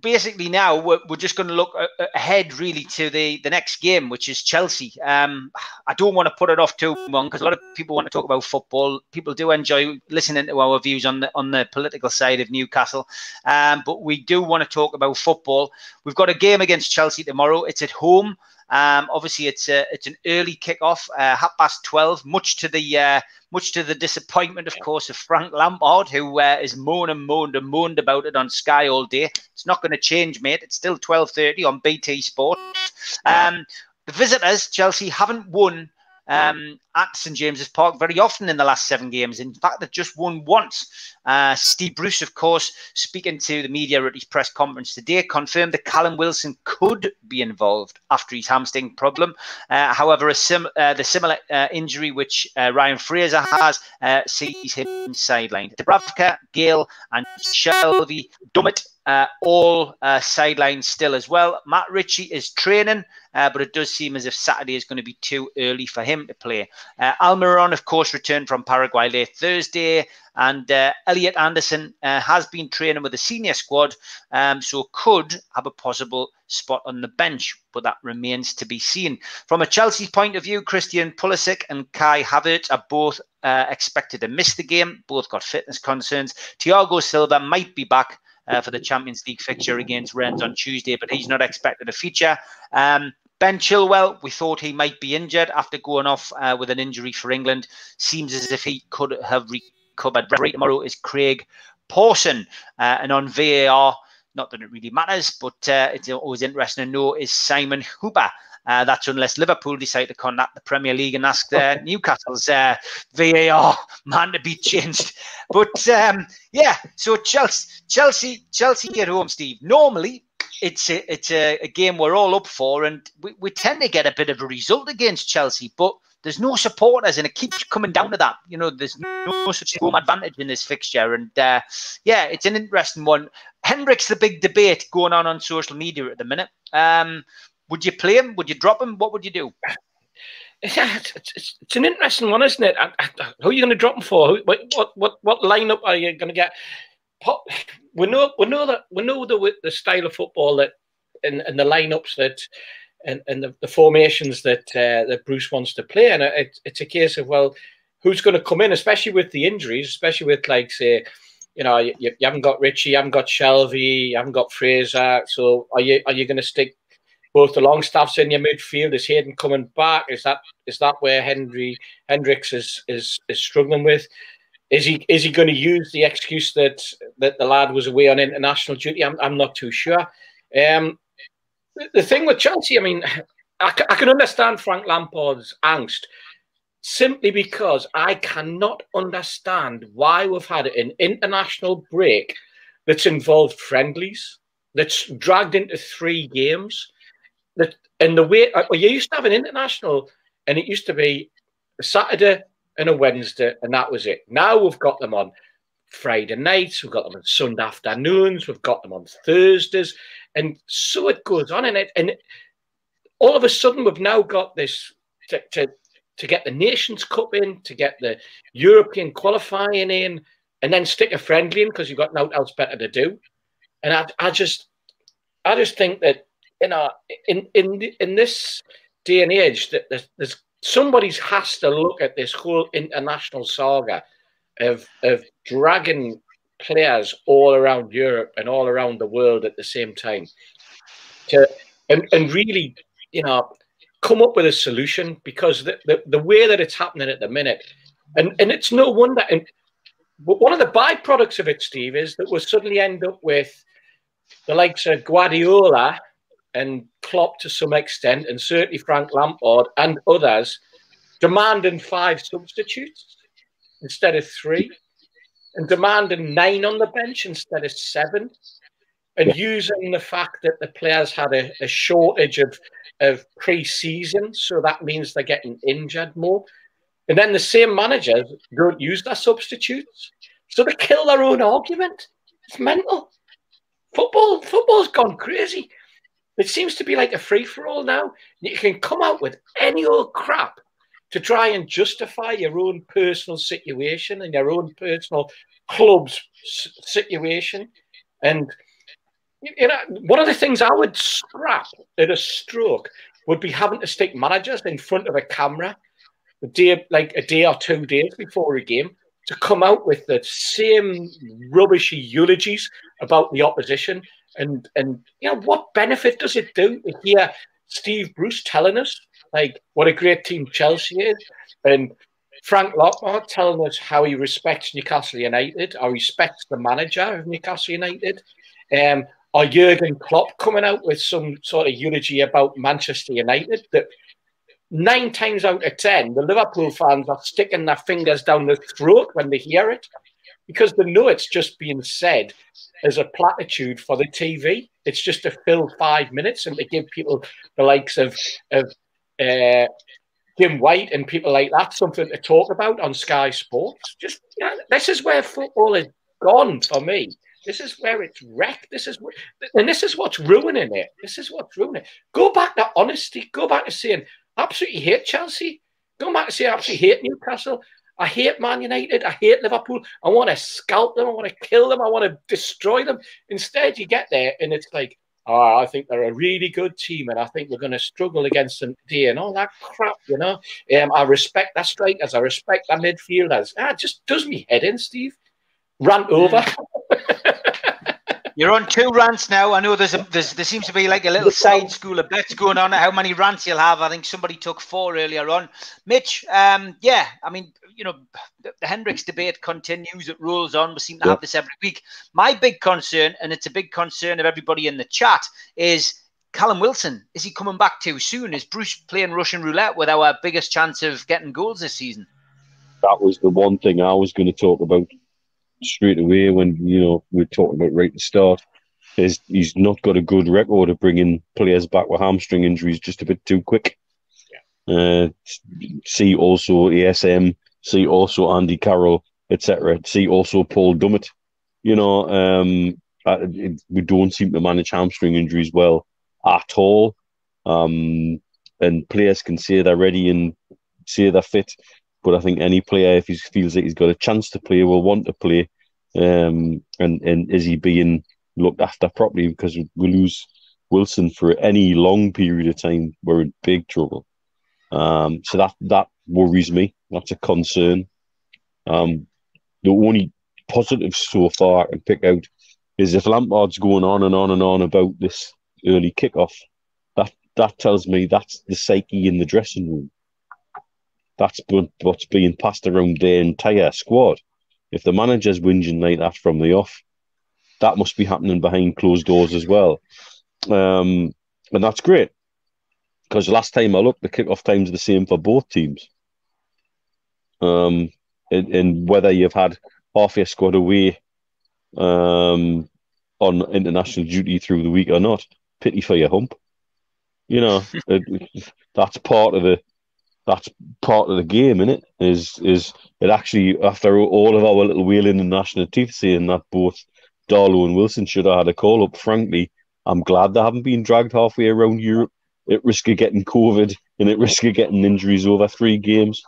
basically now we're, we're just going to look a- a- ahead really to the the next game, which is Chelsea. Um, I don't want to put it off too long because a lot of people want to talk about football. People do enjoy listening to our views on the on the political side of Newcastle, um, but we do want to talk about football. We've got a game against Chelsea tomorrow. It's at home. Um, obviously, it's a, it's an early kickoff, uh, half past twelve. Much to the uh, much to the disappointment, of course, of Frank Lampard, who uh, is moaned and moaned and moaned about it on Sky all day. It's not going to change, mate. It's still twelve thirty on BT Sport. Um, the visitors, Chelsea, haven't won um, at St James's Park very often in the last seven games. In fact, they've just won once. Uh, Steve Bruce, of course, speaking to the media at his press conference today, confirmed that Callum Wilson could be involved after his hamstring problem. Uh, however, a sim- uh, the similar uh, injury which uh, Ryan Fraser has uh, sees him sidelined. Dubravka, Gayle, and Shelvey Dummett uh, all uh, sidelined still as well. Matt Ritchie is training, uh, but it does seem as if Saturday is going to be too early for him to play. Uh, Almiron, of course, returned from Paraguay late Thursday, and uh, Elliot Anderson uh, has been training with the senior squad, um, so could have a possible spot on the bench, but that remains to be seen. From a Chelsea point of view, Christian Pulisic and Kai Havertz are both uh, expected to miss the game. Both got fitness concerns. Thiago Silva might be back uh, for the Champions League fixture against Rennes on Tuesday, but he's not expected to feature. Um, ben Chilwell, we thought he might be injured after going off uh, with an injury for England. Seems as if he could have recovered. Referee tomorrow is Craig Pawson, uh, and on VAR, not that it really matters, but uh, it's always interesting to know is Simon Hooper. Uh, that's unless Liverpool decide to contact the Premier League and ask uh, Newcastle's uh, VAR man to be changed. But um, yeah, so Chelsea, Chelsea, Chelsea at home, Steve. Normally, it's a, it's a, a game we're all up for, and we, we tend to get a bit of a result against Chelsea, but there's no supporters, and it keeps coming down to that. You know, there's no such home advantage in this fixture, and uh, yeah, it's an interesting one. Hendrick's the big debate going on on social media at the minute. Um, would you play him? Would you drop him? What would you do? Yeah, it's, it's, it's an interesting one, isn't it? Who are you going to drop him for? What, what what lineup are you going to get? We know we know that we know the the style of football that and, and the lineups that and, and the, the formations that uh, that Bruce wants to play, and it, it's a case of well, who's going to come in, especially with the injuries, especially with like say. You know, you, you haven't got Ritchie, you haven't got Shelvey, you haven't got Fraser. So, are you are you going to stick both the Longstaffs in your midfield. Is Hayden coming back? Is that is that where Henry Hendricks is is is struggling with? Is he is he going to use the excuse that that the lad was away on international duty? I'm, I'm not too sure. Um, the, the thing with Chelsea, I mean, I, I can understand Frank Lampard's angst simply because I cannot understand why we've had an international break that's involved friendlies, that's dragged into three games. That and the way well, you used to have an international, and it used to be Saturday and a Wednesday, and that was it. Now we've got them on Friday nights, we've got them on Sunday afternoons, we've got them on Thursdays, and so it goes on. And it and all of a sudden we've now got this to, to to get the Nations Cup in, to get the European qualifying in, and then stick a friendly in because you've got nothing else better to do. And I, I just, I just think that you know, in in in this day and age, that there's, there's somebody has to look at this whole international saga of of dragging players all around Europe and all around the world at the same time to and, and really, you know, come up with a solution because the, the, the way that it's happening at the minute, and, and it's no wonder. And one of the byproducts of it, Steve, is that we'll suddenly end up with the likes of Guardiola and Klopp to some extent, and certainly Frank Lampard and others demanding five substitutes instead of three, and demanding nine on the bench instead of seven, and using the fact that the players had a, a shortage of of pre-season, so that means they're getting injured more. And then the same managers don't use their substitutes, so they kill their own argument. It's mental. Football, football's gone crazy. It seems to be like a free for all now. You can come out with any old crap to try and justify your own personal situation and your own personal club's situation. And you know, one of the things I would scrap at a stroke would be having to stick managers in front of a camera a day, like a day or two days before a game, to come out with the same rubbishy eulogies about the opposition. And and you know what benefit does it do to hear Steve Bruce telling us like what a great team Chelsea is, and Frank Lampard telling us how he respects Newcastle United, or respects the manager of Newcastle United, um, or Jurgen Klopp coming out with some sort of eulogy about Manchester United that nine times out of ten, the Liverpool fans are sticking their fingers down their throat when they hear it because they know it's just being said as a platitude for the TV. It's just to fill five minutes and to give people the likes of, of uh, Jim White and people like that something to talk about on Sky Sports. Just you know, this is where football is gone for me. This is where it's wrecked. This is and this is what's ruining it. This is what's ruining it. Go back to honesty. Go back to saying absolutely hate Chelsea. Go back to saying absolutely hate Newcastle. I hate Man United. I hate Liverpool. I want to scalp them. I want to kill them. I want to destroy them. Instead, you get there and it's like, oh, I think they're a really good team and I think we're going to struggle against them today and all that crap, you know. Um, I respect their strikers. I respect their midfielders. Ah, just does me head in, Steve. Rant over. You're on two rants now. I know there's a there's, there seems to be like a little side school of bets going on. How many rants you'll have? I think somebody took four earlier on. Mitch, um, yeah, I mean, you know, the, the Hendricks debate continues. It rolls on. We seem to have this every week. My big concern, and it's a big concern of everybody in the chat, is Callum Wilson. Is he coming back too soon? Is Bruce playing Russian roulette with our biggest chance of getting goals this season? That was the one thing I was going to talk about straight away when you know we're talking about right at the start. Is he's not got a good record of bringing players back with hamstring injuries just a bit too quick. Yeah. Uh, see also ASM, see also Andy Carroll, etc. See also Paul Dummett. You know, um, it, we don't seem to manage hamstring injuries well at all. Um, and players can say they're ready and say they're fit, but I think any player, if he feels that he's got a chance to play, will want to play. Um, and and is he being looked after properly? Because we lose Wilson for any long period of time, we're in big trouble. Um, so that that worries me. That's a concern. Um, the only positive so far I can pick out is if Lampard's going on and on and on about this early kickoff, that that tells me that's the psyche in the dressing room that's what's being passed around the entire squad. if the manager's whinging like that from the off, that must be happening behind closed doors as well. Um, and that's great because last time I looked, the kickoff times are the same for both teams. Um, and, and whether you've had half your squad away um, on international duty through the week or not, pity for your hump. You know, it, that's part of the that's part of the game, is it? Is is it actually after all of our little wheeling and national teeth saying that both Darlow and Wilson should have had a call up. Frankly, I'm glad they haven't been dragged halfway around Europe at risk of getting COVID and at risk of getting injuries over three games.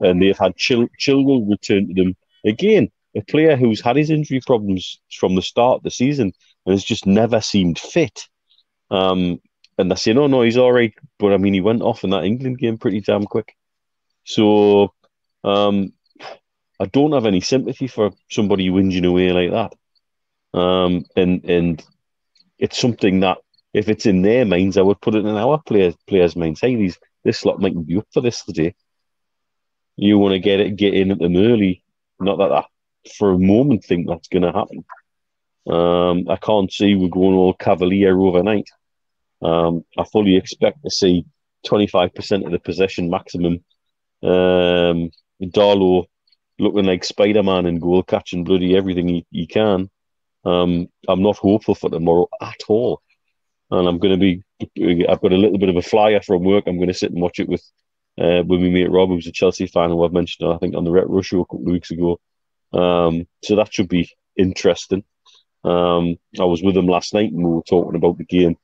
And they've had Chil- Chilwell return to them again, a player who's had his injury problems from the start of the season and has just never seemed fit. Um, and they say, no, no, he's all right. But I mean, he went off in that England game pretty damn quick. So um, I don't have any sympathy for somebody whinging away like that. Um, and and it's something that if it's in their minds, I would put it in our players players' minds. Hey, these this lot might be up for this today. You want to get it, get in at them early. Not that I, for a moment, think that's going to happen. Um, I can't see we're going all cavalier overnight. Um, I fully expect to see 25% of the possession maximum. Um, Darlow looking like Spider Man and goal catching bloody everything he, he can. Um, I'm not hopeful for tomorrow at all. And I'm going to be, I've got a little bit of a flyer from work. I'm going to sit and watch it with uh, with my mate Rob, who's a Chelsea fan, who I've mentioned, I think, on the Retro Show a couple of weeks ago. Um, so that should be interesting. Um, I was with him last night and we were talking about the game.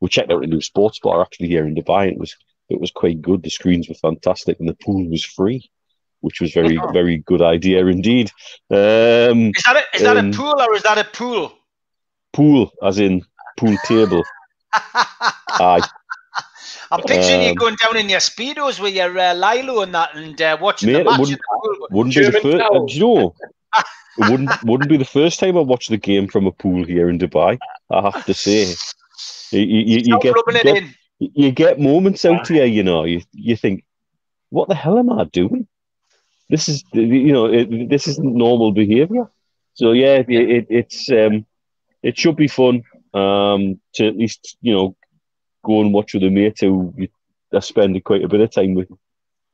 We checked out a new sports bar actually here in Dubai. It was it was quite good. The screens were fantastic and the pool was free which was very, oh. very good idea indeed. Um, is that a, is that um, a pool or is that a pool? Pool, as in pool table. Aye. I'm picturing um, you going down in your speedos with your uh, Lilo and that, and uh, watching mate, the match. Wouldn't, the wouldn't be the first. Uh, you know, it wouldn't wouldn't be the first time I watched the game from a pool here in Dubai. I have to say, you, you, you get, get you get moments out here. You know, you you think, what the hell am I doing? this is you know it, this isn't normal behavior. So yeah, it, it, it's um, it should be fun um, to at least you know go and watch with a mate who I spend quite a bit of time with.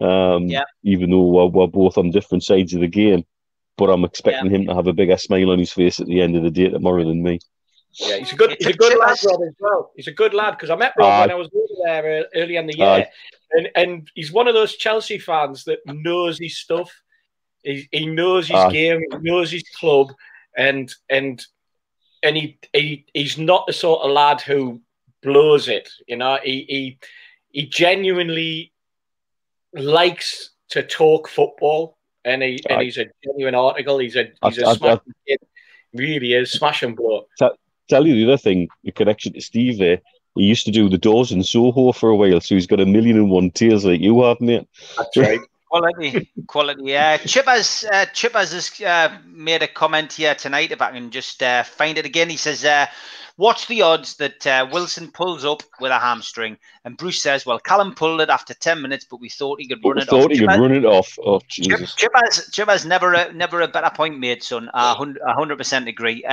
Um, yeah. Even though we're, we're, both on different sides of the game, but I'm expecting yeah. him to have a bigger smile on his face at the end of the day tomorrow than me. Yeah, he's a good, he's a good lad, Rob, as well. He's a good lad because I met Rob uh, when I was there early in the year, uh, and and he's one of those Chelsea fans that knows his stuff. He, he knows his uh, game, he knows his club, and and and he, he he's not the sort of lad who blows it. You know, he he he genuinely likes to talk football, and he and he's a genuine article. He's a he's I, a I, I, kid. Really is smash and blow tell you the other thing, the connection to Steve there. He used to do the doors in Soho for a while, so he's got a million and one tales like you have, mate. That's right. quality, quality. Yeah, Chippers, uh, Chippers has uh, made a comment here tonight. If I can just uh, find it again, he says, uh, "What's the odds that uh, Wilson pulls up with a hamstring?" And Bruce says, "Well, Callum pulled it after ten minutes, but we thought he could run it thought off." Thought he could run it off. Oh, Jesus. Chippers, Chippers never, a, never a better point made, son. I hundred percent agree.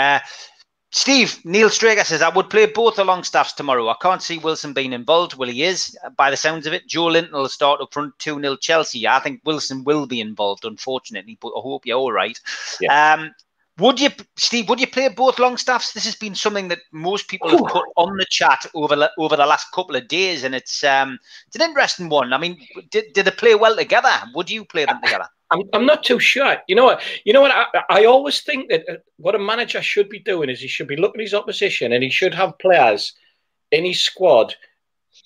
Uh, Steve, Neil Straker says, I would play both the Longstaffs tomorrow. I can't see Wilson being involved. Well, he is, by the sounds of it. Joelinton will start up front 2 0 Chelsea. I think Wilson will be involved, unfortunately, but I hope you're all right. Yeah. Um, would you, Steve? Would you play both Longstaffs? This has been something that most people have put on the chat over over the last couple of days, and it's um, it's an interesting one. I mean, did, did they play well together? Would you play them together? I'm, I'm not too sure. You know what? You know what? I, I always think that uh, what a manager should be doing is he should be looking at his opposition and he should have players in his squad.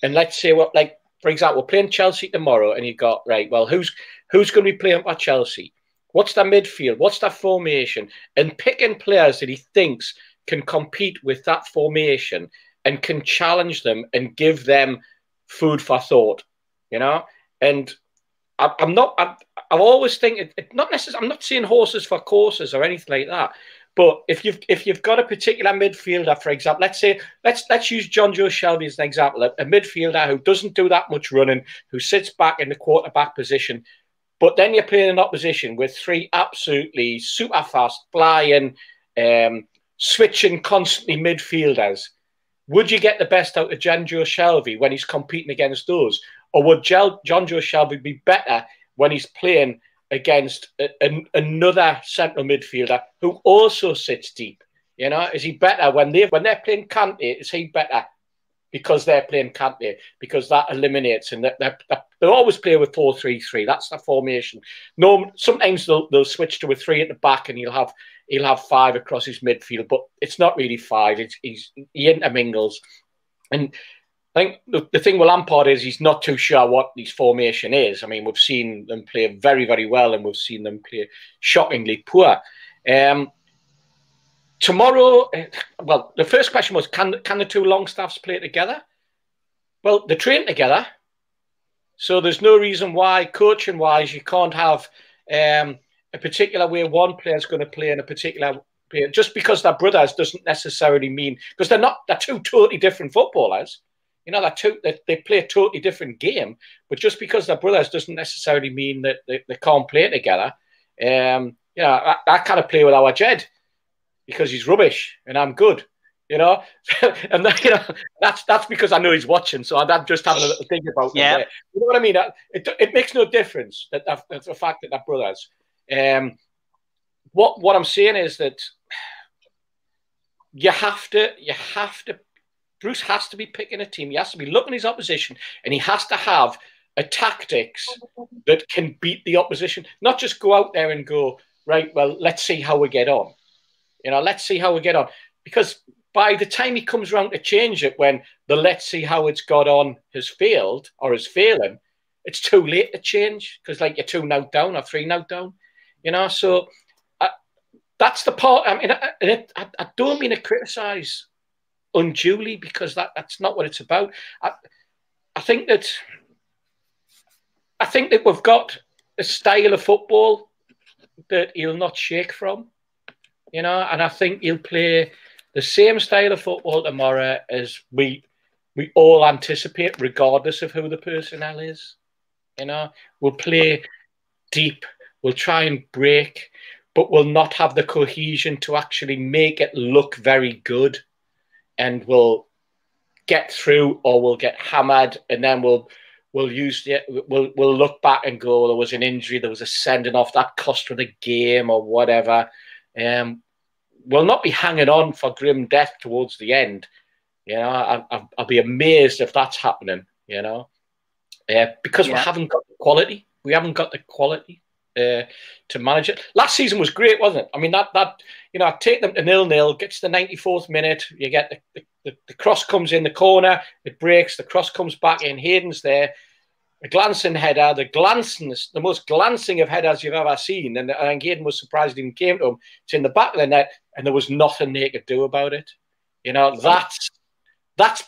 And let's say what, like for example, playing Chelsea tomorrow, and you got right. Well, who's who's going to be playing for Chelsea? What's that midfield? What's that formation? And picking players that he thinks can compete with that formation and can challenge them and give them food for thought. You know, and I, am not. I, I always think it, it, not necessarily. I'm not seeing horses for courses or anything like that. But if you've if you've got a particular midfielder, for example, let's say let's let's use Jonjo Shelvey as an example, a, a midfielder who doesn't do that much running, who sits back in the quarterback position, But then you're playing an opposition with three absolutely super fast, flying, um, switching constantly midfielders. Would you get the best out of Jonjo Shelvey when he's competing against those? Or would Jonjo Shelvey be better when he's playing against a, a, another central midfielder who also sits deep? You know, is he better when they when they're playing Kante? Is he better because they're playing Kante? Because that eliminates and they they always play with four three three. That's the formation. No, sometimes they'll they'll switch to a three at the back and he'll have he'll have five across his midfield, but it's not really five. It's he's he intermingles, and I think the, the thing with Lampard is he's not too sure what his formation is. I mean, we've seen them play very, very well, and we've seen them play shockingly poor. Um, tomorrow, eh, well, the first question was can can the two Longstaffs play together? Well, they train together, so there's no reason why, coaching wise, you can't have um, a particular way one player's going to play in a particular. Just because they're brothers doesn't necessarily mean because they're not they're two totally different footballers. You know, they're two, they, they play a totally different game, but just because they're brothers doesn't necessarily mean that they, they can't play together. Um, you know, I, I kind of play with our Jed because he's rubbish and I'm good. You know, and that, you know that's that's because I know he's watching, so I'm just having a little think about yeah. You know what I mean? It, it makes no difference that, that the fact that they're brothers. Um, what what I'm saying is that you have to you have to Bruce has to be picking a team. He has to be looking at his opposition, and he has to have a tactics that can beat the opposition. Not just go out there and go right. Well, let's see how we get on. You know, let's see how we get on. Because by the time he comes around to change it, when the let's see how it's got on has failed or is failing, it's too late to change because like you're two now down or three now down. You know, so uh, that's the part. I mean, I, I, I don't mean to criticise unduly because that, that's not what it's about. I, I think that I think that we've got a style of football that he'll not shake from you know, and I think he'll play the same style of football tomorrow as we we all anticipate, regardless of who the personnel is. You know, we'll play deep, we'll try and break, but we'll not have the cohesion to actually make it look very good, and we'll get through or we'll get hammered, and then we'll we'll use the we'll we'll look back and go, there was an injury, there was a sending off that cost for the game or whatever um, will not be hanging on for grim death towards the end. You know, I, will be amazed if that's happening. You know, uh, because yeah. we haven't got the quality. We haven't got the quality uh, to manage it. Last season was great, wasn't it? I mean, that that you know, I take them to nil nil, gets the ninety fourth minute. You get the, the, the cross comes in the corner, it breaks. The cross comes back in. Hayden's there a glancing header, the glancing, the most glancing of headers you've ever seen. And, and Hayden was surprised he even came to him. It's in the back of the net, and there was nothing they could do about it. You know, that's that's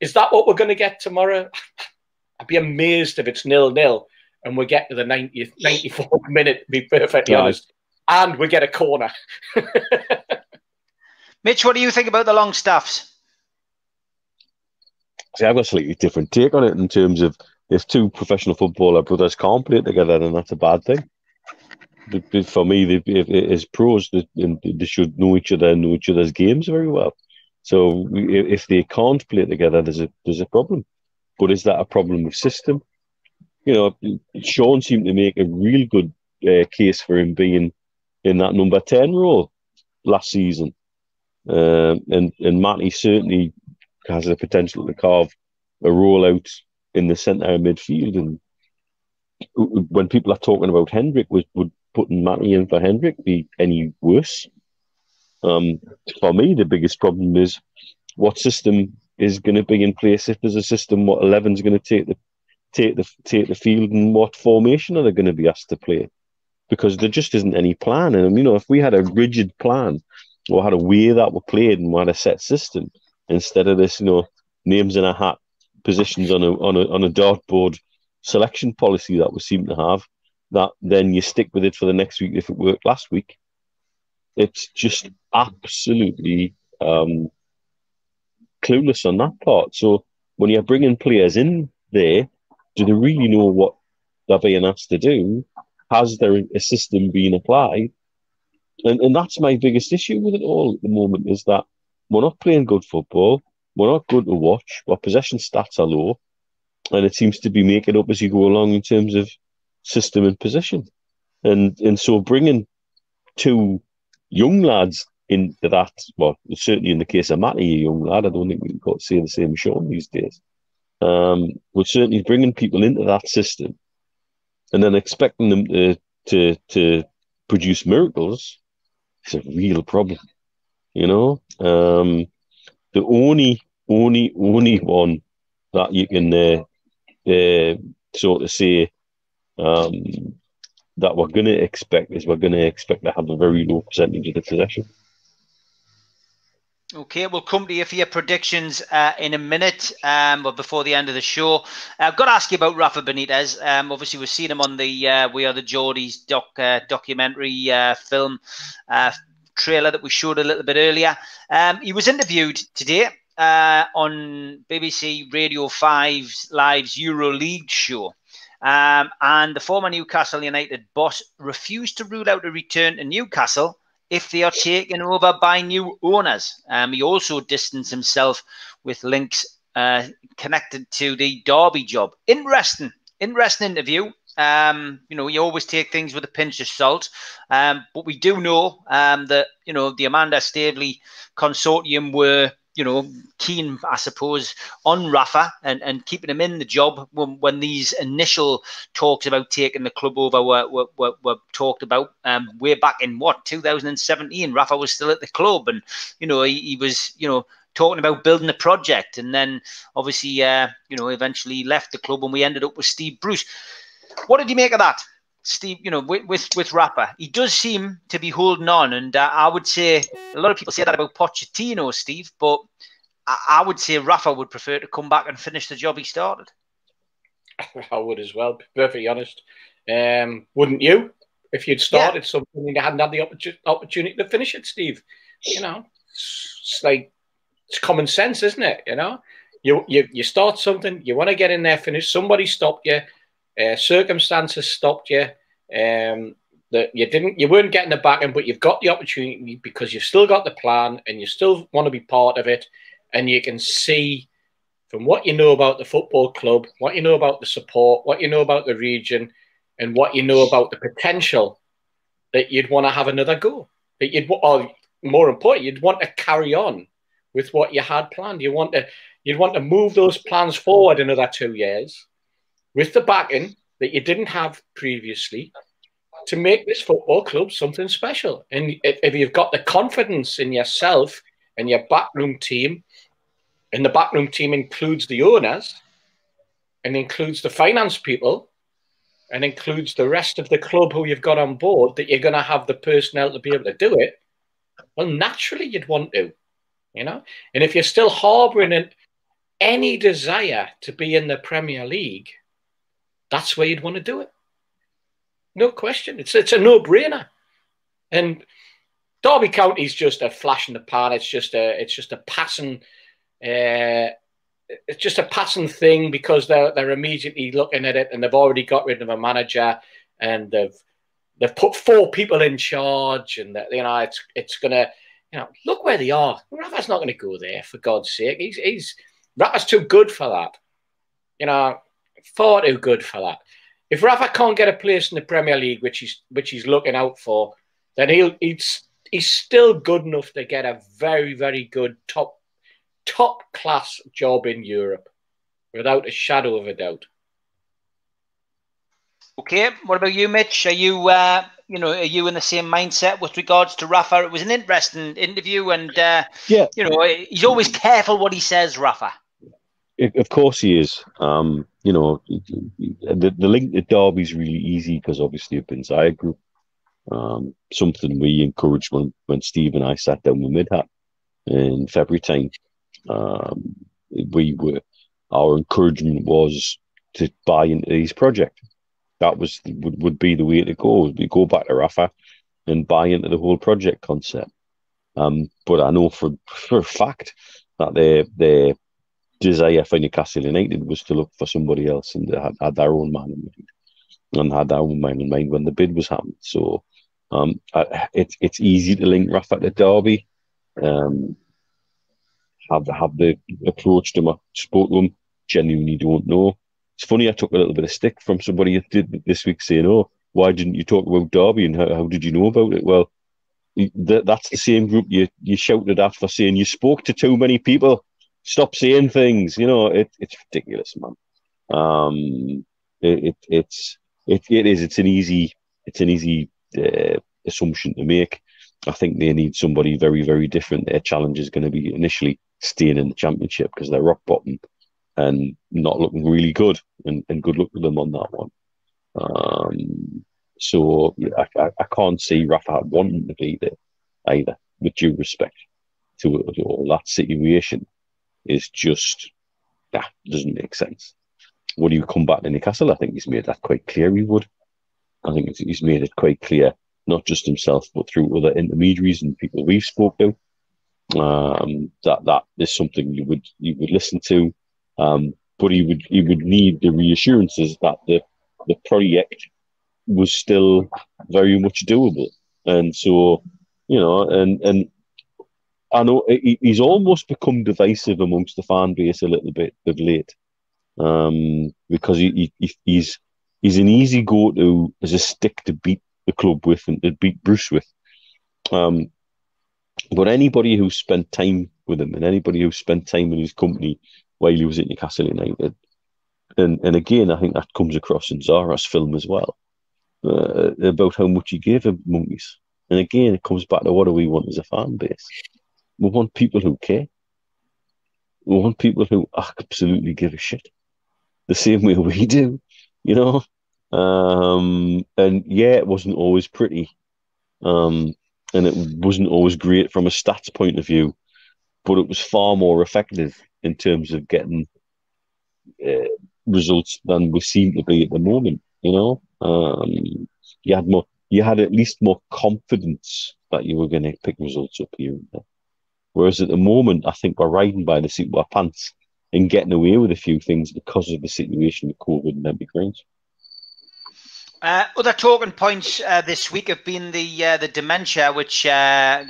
is that what we're going to get tomorrow? I'd be amazed if it's nil nil and we get to the 90th, 94th minute, to be perfectly yeah. honest, and we get a corner. Mitch, what do you think about the Longstaffs? See, I've got a slightly different take on it in terms of if two professional footballer brothers can't play together, then that's a bad thing. For me, they, as pros, they, they should know each other and know each other's games very well. So if they can't play together, there's a there's a problem. But is that a problem with system? You know, Sean seemed to make a real good uh, case for him being in that number ten role last season, um, and and Matty certainly has the potential to carve a role out in the centre of midfield. And when people are talking about Hendrick, would, would putting Matty in for Hendrick be any worse? Um, for me, the biggest problem is what system is going to be in place if there's a system. What eleven is going to take the take the take the field, and what formation are they going to be asked to play? Because there just isn't any plan. And you know, if we had a rigid plan or had a way that we played and we had a set system instead of this, you know, names in a hat positions on a on a on a dartboard selection policy that we seem to have. That then you stick with it for the next week if it worked last week. It's just absolutely um, clueless on that part. So when you're bringing players in there, do they really know what they're being asked to do? has there a system being applied? And and that's my biggest issue with it all at the moment is that we're not playing good football. We're not good to watch. Our possession stats are low, and it seems to be making up as you go along in terms of system and position. And and so bringing two young lads into that, well, certainly in the case of Matty, a young lad, I don't think we can say the same Sean these days. Um, we're certainly bringing people into that system and then expecting them to to to produce miracles is a real problem. You know, um, the only only only one that you can uh, uh, sort of say um, that we're going to expect is we're going to expect to have a very low percentage of the possession. Okay, we'll come to you for your predictions uh, in a minute, um, but before the end of the show, I've got to ask you about Rafa Benitez. Um, obviously, we've seen him on the uh, We Are the Geordies doc uh, documentary uh, film uh, trailer that we showed a little bit earlier. Um, he was interviewed today uh, on BBC Radio 5's Live's Euro League show. Um, and the former Newcastle United boss refused to rule out a return to Newcastle if they are taken over by new owners. Um, he also distanced himself with links uh, connected to the Derby job. Interesting, interesting interview. Um, you know, you always take things with a pinch of salt, um, but we do know um, that you know the Amanda Staveley consortium were you know, keen, I suppose, on Rafa and, and keeping him in the job when, when these initial talks about taking the club over were, were, were, were talked about um, way back in what, 2017. Rafa was still at the club and, you know, he, he was, you know, talking about building a project and then obviously, uh, you know, eventually left the club and we ended up with Steve Bruce. What did you make of that? Steve, you know, with, with, with Rafa, he does seem to be holding on. And uh, I would say a lot of people say that about Pochettino, Steve, but I, I, would say Rafa would prefer to come back and finish the job he started. I would as well, be perfectly honest. Um, wouldn't you? If you'd started yeah. something and you hadn't had the opportunity to finish it, Steve, you know, it's like it's common sense, isn't it? You know, you you, you start something, you want to get in there, finish. Somebody stopped you uh, circumstances stopped you. Um, that you didn't, you weren't getting the backing, but you've got the opportunity because you've still got the plan and you still want to be part of it, and you can see from what you know about the football club, what you know about the support, what you know about the region, and what you know about the potential that you'd want to have another go. That you'd, or more important, you'd want to carry on with what you had planned. You want to, you'd want to move those plans forward another two years with the backing that you didn't have previously to make this football club something special. And if you've got the confidence in yourself and your backroom team, and the backroom team includes the owners and includes the finance people and includes the rest of the club who you've got on board, that you're going to have the personnel to be able to do it, well, naturally you'd want to, you know. And if you're still harbouring any desire to be in the Premier League, that's where you'd want to do it. No question. It's it's a no brainer. And Derby County is just a flash in the pan. It's just a it's just a passing uh, it's just a passing thing because they're they're immediately looking at it and they've already got rid of a manager and they've they've put four people in charge and that you know it's it's gonna you know look where they are. Rafa's not going to go there for God's sake. He's he's Rafa's too good for that. You know far too good for that. If Rafa can't get a place in the Premier League, which he's which he's looking out for, then he'll he's he's still good enough to get a very very good top top class job in Europe, without a shadow of a doubt. Okay, what about you, Mitch? Are you uh, you know are you in the same mindset with regards to Rafa? It was an interesting interview, and uh, yeah, you know he's always careful what he says, Rafa. Of course he is. Um, you know, the, the link to Derby is really easy because obviously of Bin Zayed Group. Um, something we encouraged when, when Steve and I sat down with Midhat in February time. Um, we were our encouragement was to buy into his project. That was would, would be the way to go. We go back to Rafa and buy into the whole project concept. Um, but I know for for a fact that they they desire for Newcastle United was to look for somebody else and they had, had their own man in mind. and had our mind in mind when the bid was happening. So um, it's it's easy to link Rafa to Derby. Um, have have they approached him? I spoke to him. Genuinely don't know. It's funny. I took a little bit of stick from somebody did this week saying, "Oh, why didn't you talk about Derby and how, how did you know about it?" Well, that's the same group you you shouted at for saying you spoke to too many people. Stop saying things. You know, it, it's ridiculous, man. Um, it, it it's it, it is. It's an easy it's an easy uh, assumption to make. I think they need somebody very very different. Their challenge is going to be initially staying in the championship because they're rock bottom and not looking really good. And, and good luck to them on that one. Um, so I, I, I, can't see Rafa wanting to be there either, with due respect to, to all that situation. Is just that doesn't make sense. Would he come back to Newcastle? I think he's made that quite clear he would. I think he's made it quite clear, not just himself, but through other intermediaries and people we've spoke to, um, that that is something you would you would listen to. Um, but he would he would need the reassurances that the the project was still very much doable. And so, you know, and and I know he's almost become divisive amongst the fan base a little bit of late, um, because he, he he's he's an easy go to as a stick to beat the club with and to beat Bruce with. Um, but anybody who spent time with him and anybody who spent time in his company while he was at Newcastle United, and and again, I think that comes across in Zara's film as well uh, about how much he gave him monkeys. And again, it comes back to what do we want as a fan base? We want people who care. We want people who absolutely give a shit, the same way we do, you know. Um, and yeah, it wasn't always pretty, um, and it wasn't always great from a stats point of view, but it was far more effective in terms of getting uh, results than we seem to be at the moment. You know, um, you had more, you had at least more confidence that you were going to pick results up here and there. Whereas at the moment, I think we're riding by the seat of our pants and getting away with a few things because of the situation with COVID and everything. Uh, other talking points uh, this week have been the uh, the dementia, which uh,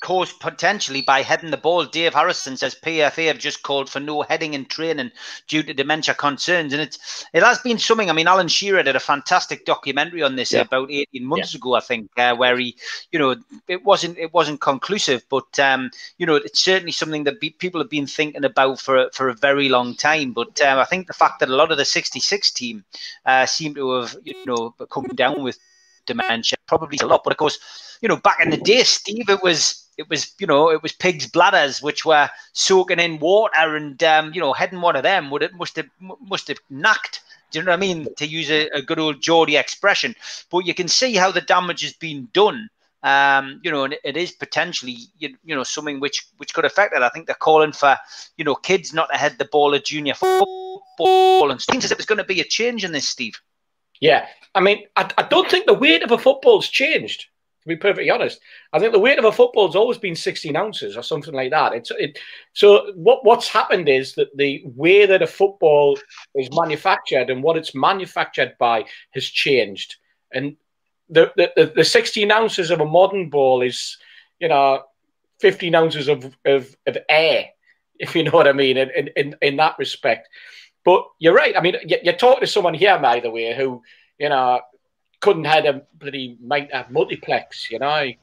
caused potentially by heading the ball. Dave Harrison says PFA have just called for no heading in training due to dementia concerns, and it's it has been something. I mean, Alan Shearer did a fantastic documentary on this yeah. about eighteen months yeah. ago, I think, uh, where he, you know, it wasn't it wasn't conclusive, but um, you know, it's certainly something that be, people have been thinking about for for a very long time. But um, I think the fact that a lot of the '66 team uh, seem to have, you know, come down with dementia probably a lot. But of course, you know, back in the day, Steve, it was it was you know it was pigs' bladders which were soaking in water, and um, you know, heading one of them would it must have must have knocked. Do you know what I mean? To use a, a good old Geordie expression, but you can see how the damage has been done. Um, you know, and it is potentially you, you know something which which could affect it. I think they're calling for you know kids not to head the ball at junior football, and it seems as if there's going to be a change in this, Steve. Yeah, I mean, I, I don't think the weight of a football's changed. To be perfectly honest, I think the weight of a football's always been 16 ounces or something like that. It's it. So what what's happened is that the way that a football is manufactured and what it's manufactured by has changed, and the the, the 16 ounces of a modern ball is, you know, 15 ounces of of, of air, if you know what I mean, in in, in that respect. But you're right. I mean, you, talk to someone here, by the way, who you know couldn't had a bloody might have multiplex. You know, I,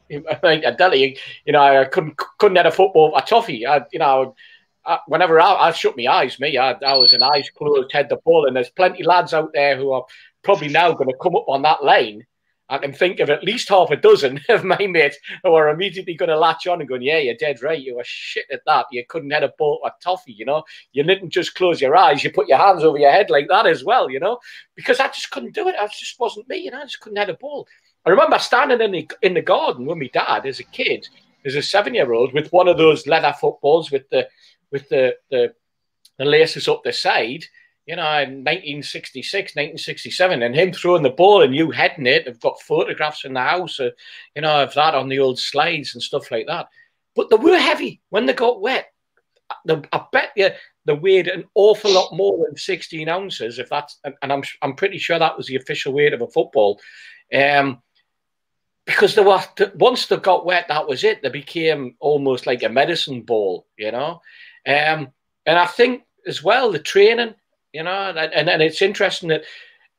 I tell you, know, I couldn't couldn't have a football a toffee. I, you know. I, whenever I, I shut my eyes, me, I, I was an eyes closed, head the ball, and there's plenty lads out there who are probably now going to come up on that lane I can think of at least half a dozen of my mates who are immediately going to latch on and going, "Yeah, you're dead right. You were shit at that. You couldn't head a ball or toffee. You know, you didn't just close your eyes. You put your hands over your head like that as well. You know, because I just couldn't do it. I just wasn't me. You know, I just couldn't head a ball. I remember standing in the in the garden with my dad as a kid, as a seven year old, with one of those leather footballs with the with the the, the laces up the side you know, in 1966, 1967, and him throwing the ball and you heading it. I've got photographs in the house, you know, of that on the old slides and stuff like that. But they were heavy when they got wet. the, I bet you they weighed an awful lot more than 16 ounces. If that's, and, and I'm I'm pretty sure that was the official weight of a football. Um, because they were once they got wet, that was it. They became almost like a medicine ball, you know. Um, and I think as well the training, you know, and, and, and it's interesting that.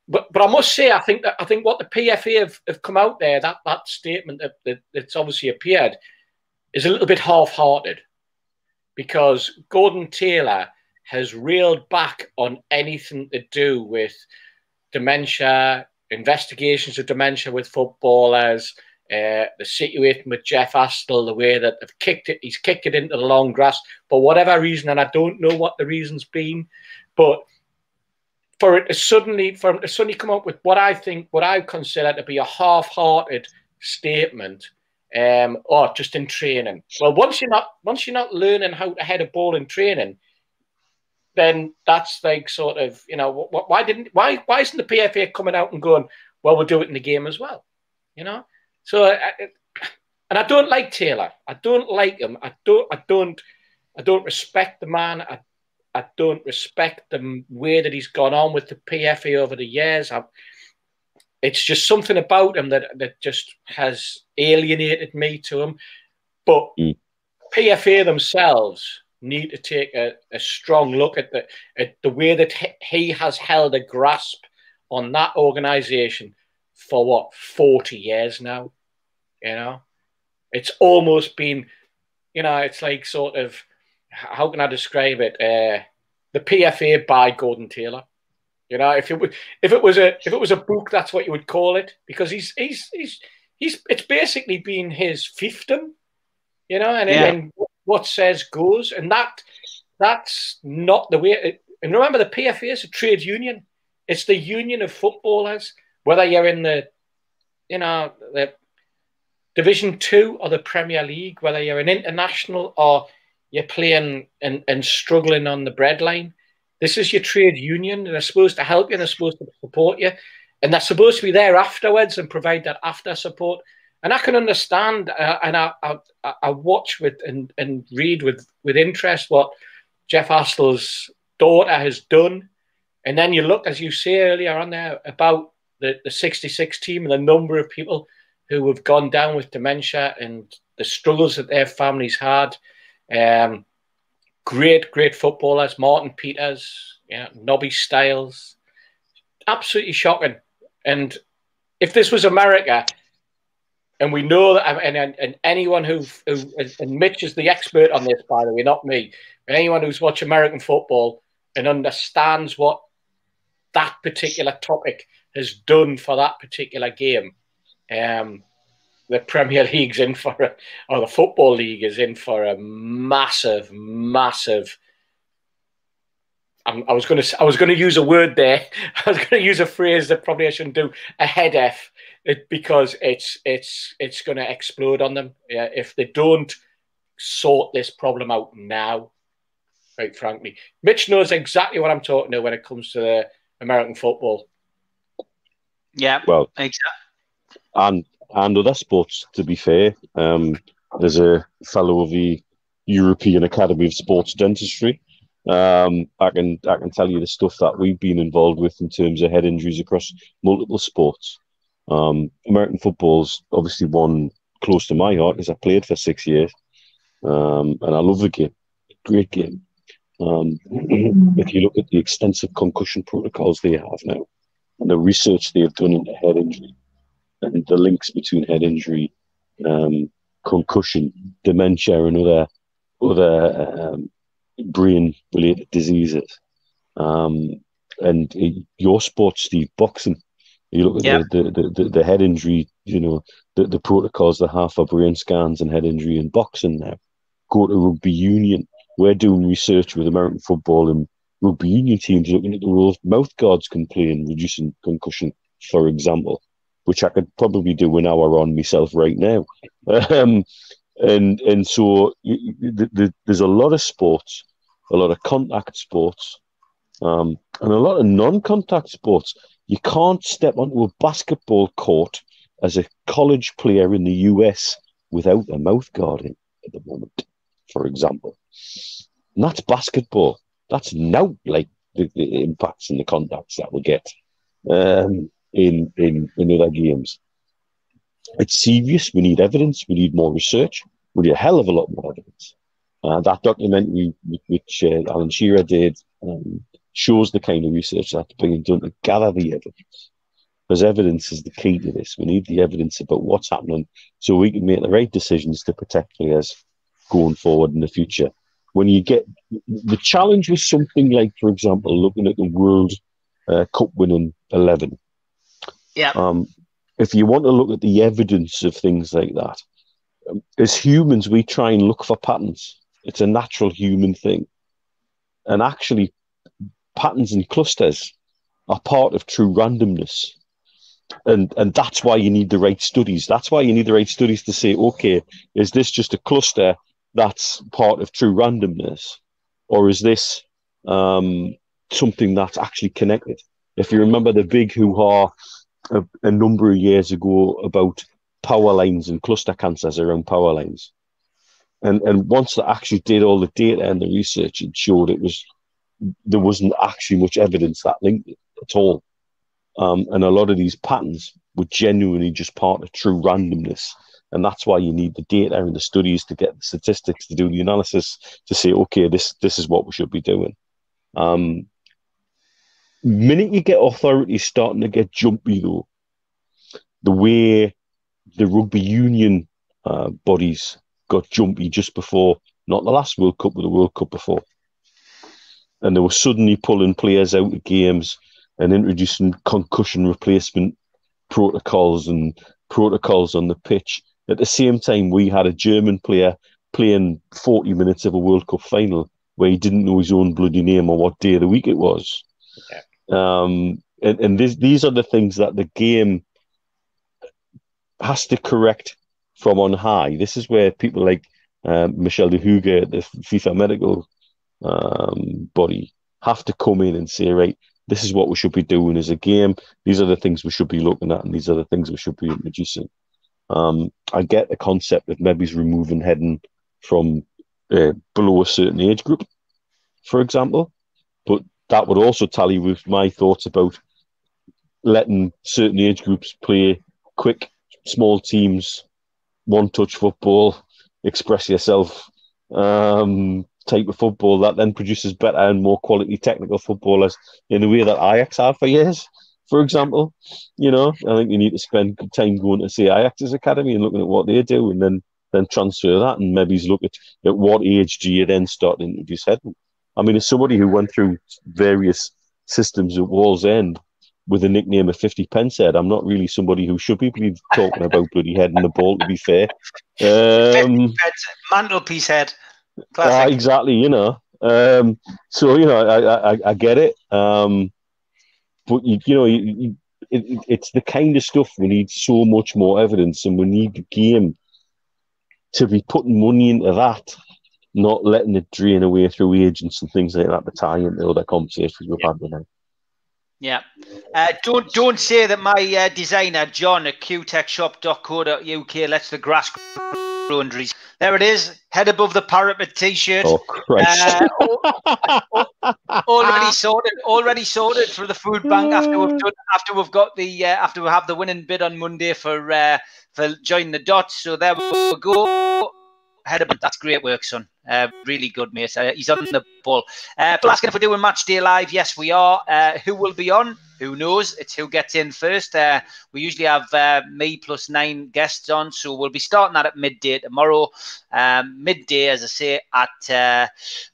But but I must say, I think that I think what the PFA have, have come out there that that statement that, that that's obviously appeared is a little bit half-hearted because Gordon Taylor has reeled back on anything to do with dementia, investigations of dementia with footballers, uh, the situation with Jeff Astle, the way that they've kicked it, he's kicked it into the long grass for whatever reason, and I don't know what the reason's been, but for it to suddenly, for to suddenly come up with what I think, what I consider to be a half-hearted statement, um, or just in training. Well, once you're not, once you're not learning how to head a ball in training, then that's like sort of you know why didn't why why isn't the PFA coming out and going well we'll do it in the game as well, you know? So and I don't like Taylor. I don't like him. I don't I don't I don't respect the man. I I don't respect the way that he's gone on with the PFA over the years. I, it's just something about him that that just has alienated me to him. But mm. PFA themselves need to take a, a strong look at the at the way that he has held a grasp on that organization for what 40 years now you know it's almost been you know it's like sort of how can i describe it uh, the pfa by gordon taylor you know if it was if it was a if it was a book that's what you would call it because he's he's he's he's it's basically been his fiefdom you know and, yeah. and what says goes, and that that's not the way. It, and remember, the PFA is a trade union. It's the union of footballers, whether you're in the, you know, the Division Two or the Premier League, whether you're an international or you're playing and, and struggling on the breadline. This is your trade union, and they're supposed to help you and they're supposed to support you. And they're supposed to be there afterwards and provide that after support and I can understand, uh, and I, I, I watch with and, and read with with interest what Jeff Astle's daughter has done, and then you look, as you say earlier on there, about the the '66 team and the number of people who have gone down with dementia and the struggles that their families had. Um, great, great footballers, Martin Peters, yeah, Nobby Stiles, absolutely shocking. And if this was America, and we know that, and, and, and anyone who, who, and Mitch is the expert on this, by the way, not me, anyone who's watched American football and understands what that particular topic has done for that particular game, um, the Premier League's in for, a, or the Football League is in for a massive, massive. I'm, I was going to, I was going to use a word there. I was going to use a phrase that probably I shouldn't do. A head F it, because it's it's it's going to explode on them yeah, if they don't sort this problem out now. Quite frankly, Mitch knows exactly what I'm talking about when it comes to the American football. Yeah, well, exactly. And and other sports. To be fair, um, there's a fellow of the European Academy of Sports Dentistry. Um, I can I can tell you the stuff that we've been involved with in terms of head injuries across multiple sports. Um, American football's obviously one close to my heart because I played for six years, um, and I love the game. Great game. Um, if you look at the extensive concussion protocols they have now, and the research they have done into head injury, and the links between head injury, um, concussion, dementia, and other other um, brain-related diseases, um, and your sport, Steve, boxing you look at yeah. the, the, the, the, head injury, you know, the, the protocols they have for brain scans and head injury in boxing now. Go to rugby union. We're doing research with American football and rugby union teams looking at the rules mouth guards can play in reducing concussion, for example, which I could probably do an hour on myself right now. Um, and and so you, the, the, there's a lot of sports, a lot of contact sports, um, and a lot of non-contact sports you can't step onto a basketball court as a college player in the US without a mouth guard in at the moment, for example. And that's basketball. That's now like the, the impacts and the contacts that we get um, in, in in other games. It's serious. We need evidence. We need more research. We need a hell of a lot more evidence. Uh, that documentary which uh, Alan Shearer did um, shows the kind of research that's being done to gather the evidence. Because evidence is the key to this. We need the evidence about what's happening so we can make the right decisions to protect players going forward in the future. When you get the challenge with something like, for example, looking at the World uh, Cup winning 11. Yeah. Um, if you want to look at the evidence of things like that, um, as humans, we try and look for patterns. It's a natural human thing. And actually, patterns and clusters are part of true randomness. And and that's why you need the right studies. That's why you need the right studies to say, okay, is this just a cluster that's part of true randomness? Or is this um, something that's actually connected? If you remember the big hoo-ha a, a number of years ago about power lines and cluster cancers around power lines. And and once they actually did all the data and the research, it showed it was there wasn't actually much evidence that linked at all. Um, and a lot of these patterns were genuinely just part of true randomness. And that's why you need the data and the studies to get the statistics to do the analysis to say, okay, this this is what we should be doing. Um, minute you get authorities starting to get jumpy though, the way the rugby union uh, bodies got jumpy just before, not the last World Cup, but the World Cup before. And they were suddenly pulling players out of games and introducing concussion replacement protocols and protocols on the pitch. At the same time, we had a German player playing 40 minutes of a World Cup final where he didn't know his own bloody name or what day of the week it was. Um, and and this, these are the things that the game has to correct from on high. This is where people like uh, D'Hooghe, the FIFA medical um, body, have to come in and say, right, this is what we should be doing as a game. These are the things we should be looking at, and these are the things we should be introducing. Um, I get the concept of maybe removing heading from uh, below a certain age group, for example, but that would also tally with my thoughts about letting certain age groups play quick, small teams, one touch football, express yourself um, type of football that then produces better and more quality technical footballers in the way that Ajax have for years. For example, you know, I think you need to spend time going to see Ajax's academy and looking at what they do, and then then transfer that, and maybe look at at what age do you then start to introduce heading. I mean, as somebody who went through various systems at Wallsend with a nickname of 50 pence head, I'm not really somebody who should be talking about bloody heading the ball, to be fair. Um, mantelpiece head. Uh, exactly, you know. Um, so, you know, I, I, I get it. Um, but, you, you know, you, it, it's the kind of stuff we need so much more evidence and we need the game to be putting money into that not letting it drain away through agents and things like that to tie into other conversations we've had tonight. Yeah. Uh, don't don't say that my uh, designer John at qtechshop.co.uk lets the grass grow under his. There it is, head above the parapet t-shirt. Oh Christ! Uh, already sorted. Already sorted for the food bank after we've done after we've got the uh, after we have the winning bid on Monday for uh, for joining the dots. So there we go. Head above. that's great work, son. Uh, really good, mate. Uh, he's on the ball. Uh, people asking if we're doing match day live. Yes, we are. Uh, who will be on? Who knows? It's who gets in first. Uh, we usually have uh, me plus nine guests on, so we'll be starting that at midday tomorrow. Um, midday, as I say, at uh,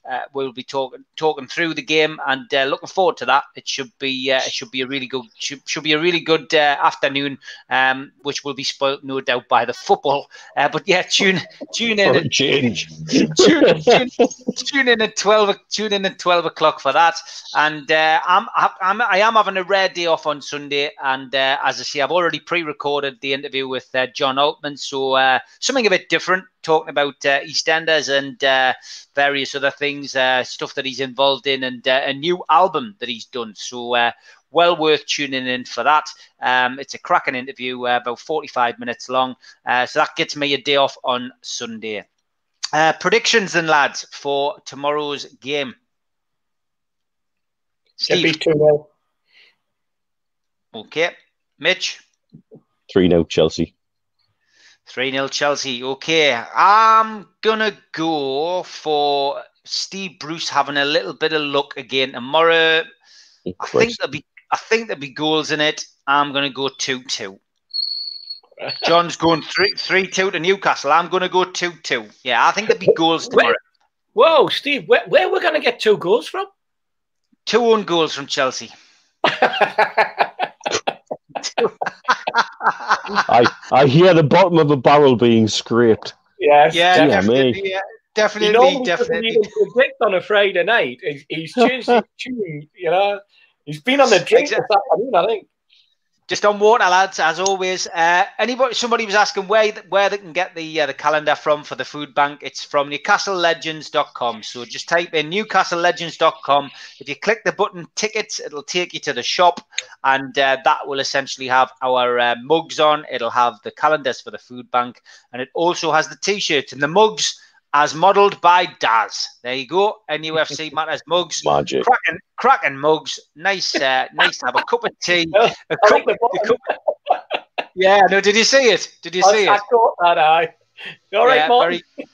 uh, we'll be talking talking through the game and uh, looking forward to that. It should be uh, it should be a really good should, should be a really good uh, afternoon, um, which will be spoilt no doubt by the football. Uh, but yeah, tune tune in. Change. Tune, tune, tune, in at twelve. Tune in at twelve o'clock for that. And I'm, I'm I am having a rare day off on Sunday, and as I say, I've already pre-recorded the interview with John Altman, so something a bit different talking about uh, EastEnders and uh, various other things, uh, stuff that he's involved in, and uh, a new album that he's done. So, uh, well worth tuning in for that. Um, it's a cracking interview, uh, about 45 minutes long. so, that gets me a day off on Sunday. Uh, predictions then, lads, for tomorrow's game. It'll be Steve. 2 0. Okay. Mitch. 3 0 Chelsea. 3 0 Chelsea. Okay. I'm going to go for Steve Bruce having a little bit of luck again tomorrow. Oh, I think there'll be I think there'll be goals in it. I'm going to go 2 2. John's going 3 3 2 to Newcastle. I'm going to go 2 2. Yeah, I think there'll be goals tomorrow. Whoa, Steve, where, where we're going to get two goals from? Two own goals from Chelsea. I, I hear the bottom of the barrel being scraped. yes. Yeah, Dear definitely. me. Yeah, He definitely, normally doesn't definitely. even predict on a Friday night. He's, he's changed his tune, you know. He's been on the drink this afternoon, I think. Just on water, lads, as always. Uh, anybody, somebody was asking where where they can get the uh, the calendar from for the food bank. It's from NewcastleLegends.com. So just type in NewcastleLegends.com. If you click the button tickets, it'll take you to the shop, and uh, that will essentially have our uh, mugs on. It'll have the calendars for the food bank, and it also has the t-shirts and the mugs as modelled by Daz. There you go. NUFC Matters mugs. Magic. Cracking, cracking mugs. Nice, uh, nice to have a cup of tea. A I cup, like a cup- yeah, no, did you see it? Did you see I, I it? thought that, I. All right, yeah, Martin. very-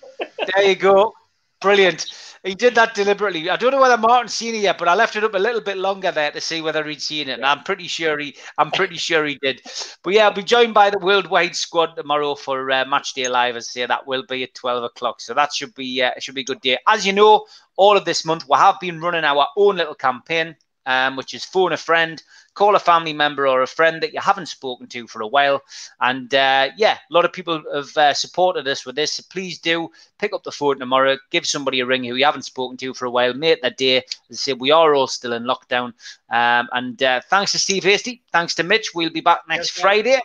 there you go. Brilliant. He did that deliberately. I don't know whether Martin's seen it yet, but I left it up a little bit longer there to see whether he'd seen it. And I'm pretty sure he, I'm pretty sure he did. But yeah, I'll be joined by the worldwide squad tomorrow for uh, match day live. As I say, that will be at 12 o'clock. So that should be, uh, should be a good day. As you know, all of this month we have been running our own little campaign, um, which is phone a friend, call a family member or a friend that you haven't spoken to for a while. And uh, yeah, a lot of people have uh, supported us with this. So please do pick up the phone tomorrow, give somebody a ring who you haven't spoken to for a while, make their day. As I say, we are all still in lockdown. Um, and uh, thanks to Steve Hasty, thanks to Mitch. We'll be back next Yes, sir. Friday.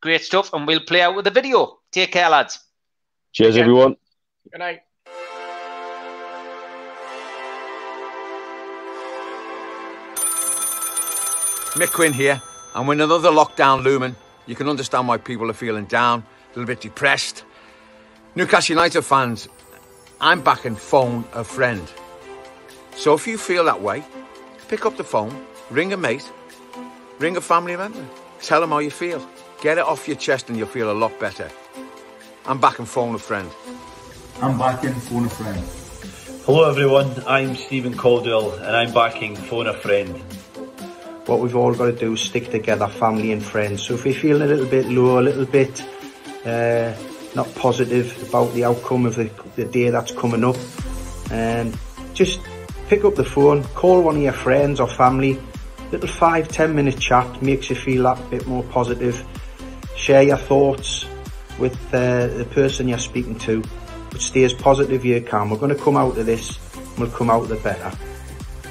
Great stuff, and we'll play out with the video. Take care, lads. Cheers, Okay. everyone. Good night. Mick Quinn here, and with another lockdown looming, you can understand why people are feeling down, a little bit depressed. Newcastle United fans, I'm back and phone a friend. So if you feel that way, pick up the phone, ring a mate, ring a family member, tell them how you feel. Get it off your chest and you'll feel a lot better. I'm back and phone a friend. I'm back in phone a friend. Hello everyone, I'm Stephen Caldwell and I'm backing Phone a Friend. What we've all got to do is stick together, family and friends. So if you're feeling a little bit low, a little bit uh, not positive about the outcome of the, the day that's coming up, um, just pick up the phone, call one of your friends or family. Little five, ten minute chat makes you feel that bit more positive. Share your thoughts with uh, the person you're speaking to, but stay as positive as you can. We're going to come out of this, we'll come out the better.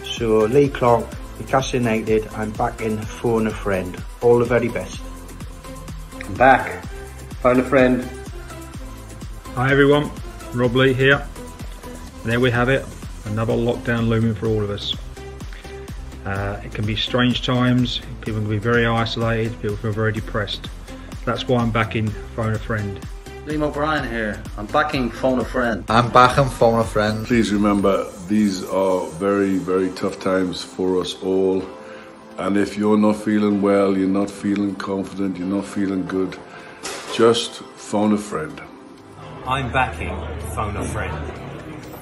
So Lee Clark, Newcastle United, I'm back in phone a friend. All the very best. I'm back. Phone a friend. Hi everyone, Rob Lee here. There we have it, another lockdown looming for all of us. Uh, it can be strange times, people can be very isolated, people feel very depressed. That's why I'm back in Phone a Friend. Liam O'Brien here. I'm backing Phone a Friend. I'm back on phone a friend. Please remember, these are very, very tough times for us all. And if you're not feeling well, you're not feeling confident, you're not feeling good, just phone a friend. I'm backing Phone a Friend.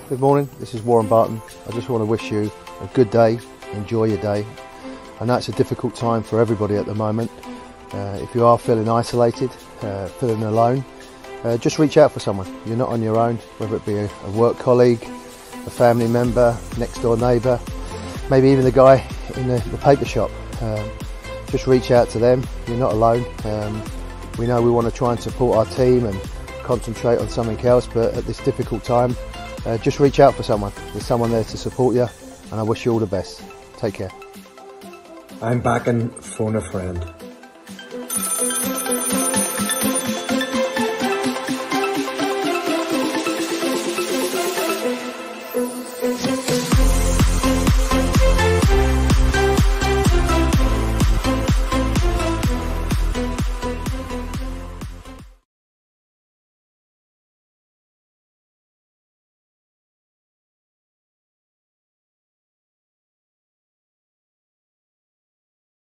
Good morning, this is Warren Barton. I just want to wish you a good day, enjoy your day. I know it's a difficult time for everybody at the moment. Uh, if you are feeling isolated, uh, feeling alone, uh, just reach out for someone. You're not on your own, whether it be a, a work colleague, a family member, next door neighbour, maybe even the guy in the, the paper shop. Um, just reach out to them. You're not alone. Um, we know we want to try and support our team and concentrate on something else, but at this difficult time, uh, just reach out for someone. There's someone there to support you, and I wish you all the best. Take care. I'm back in phone a friend.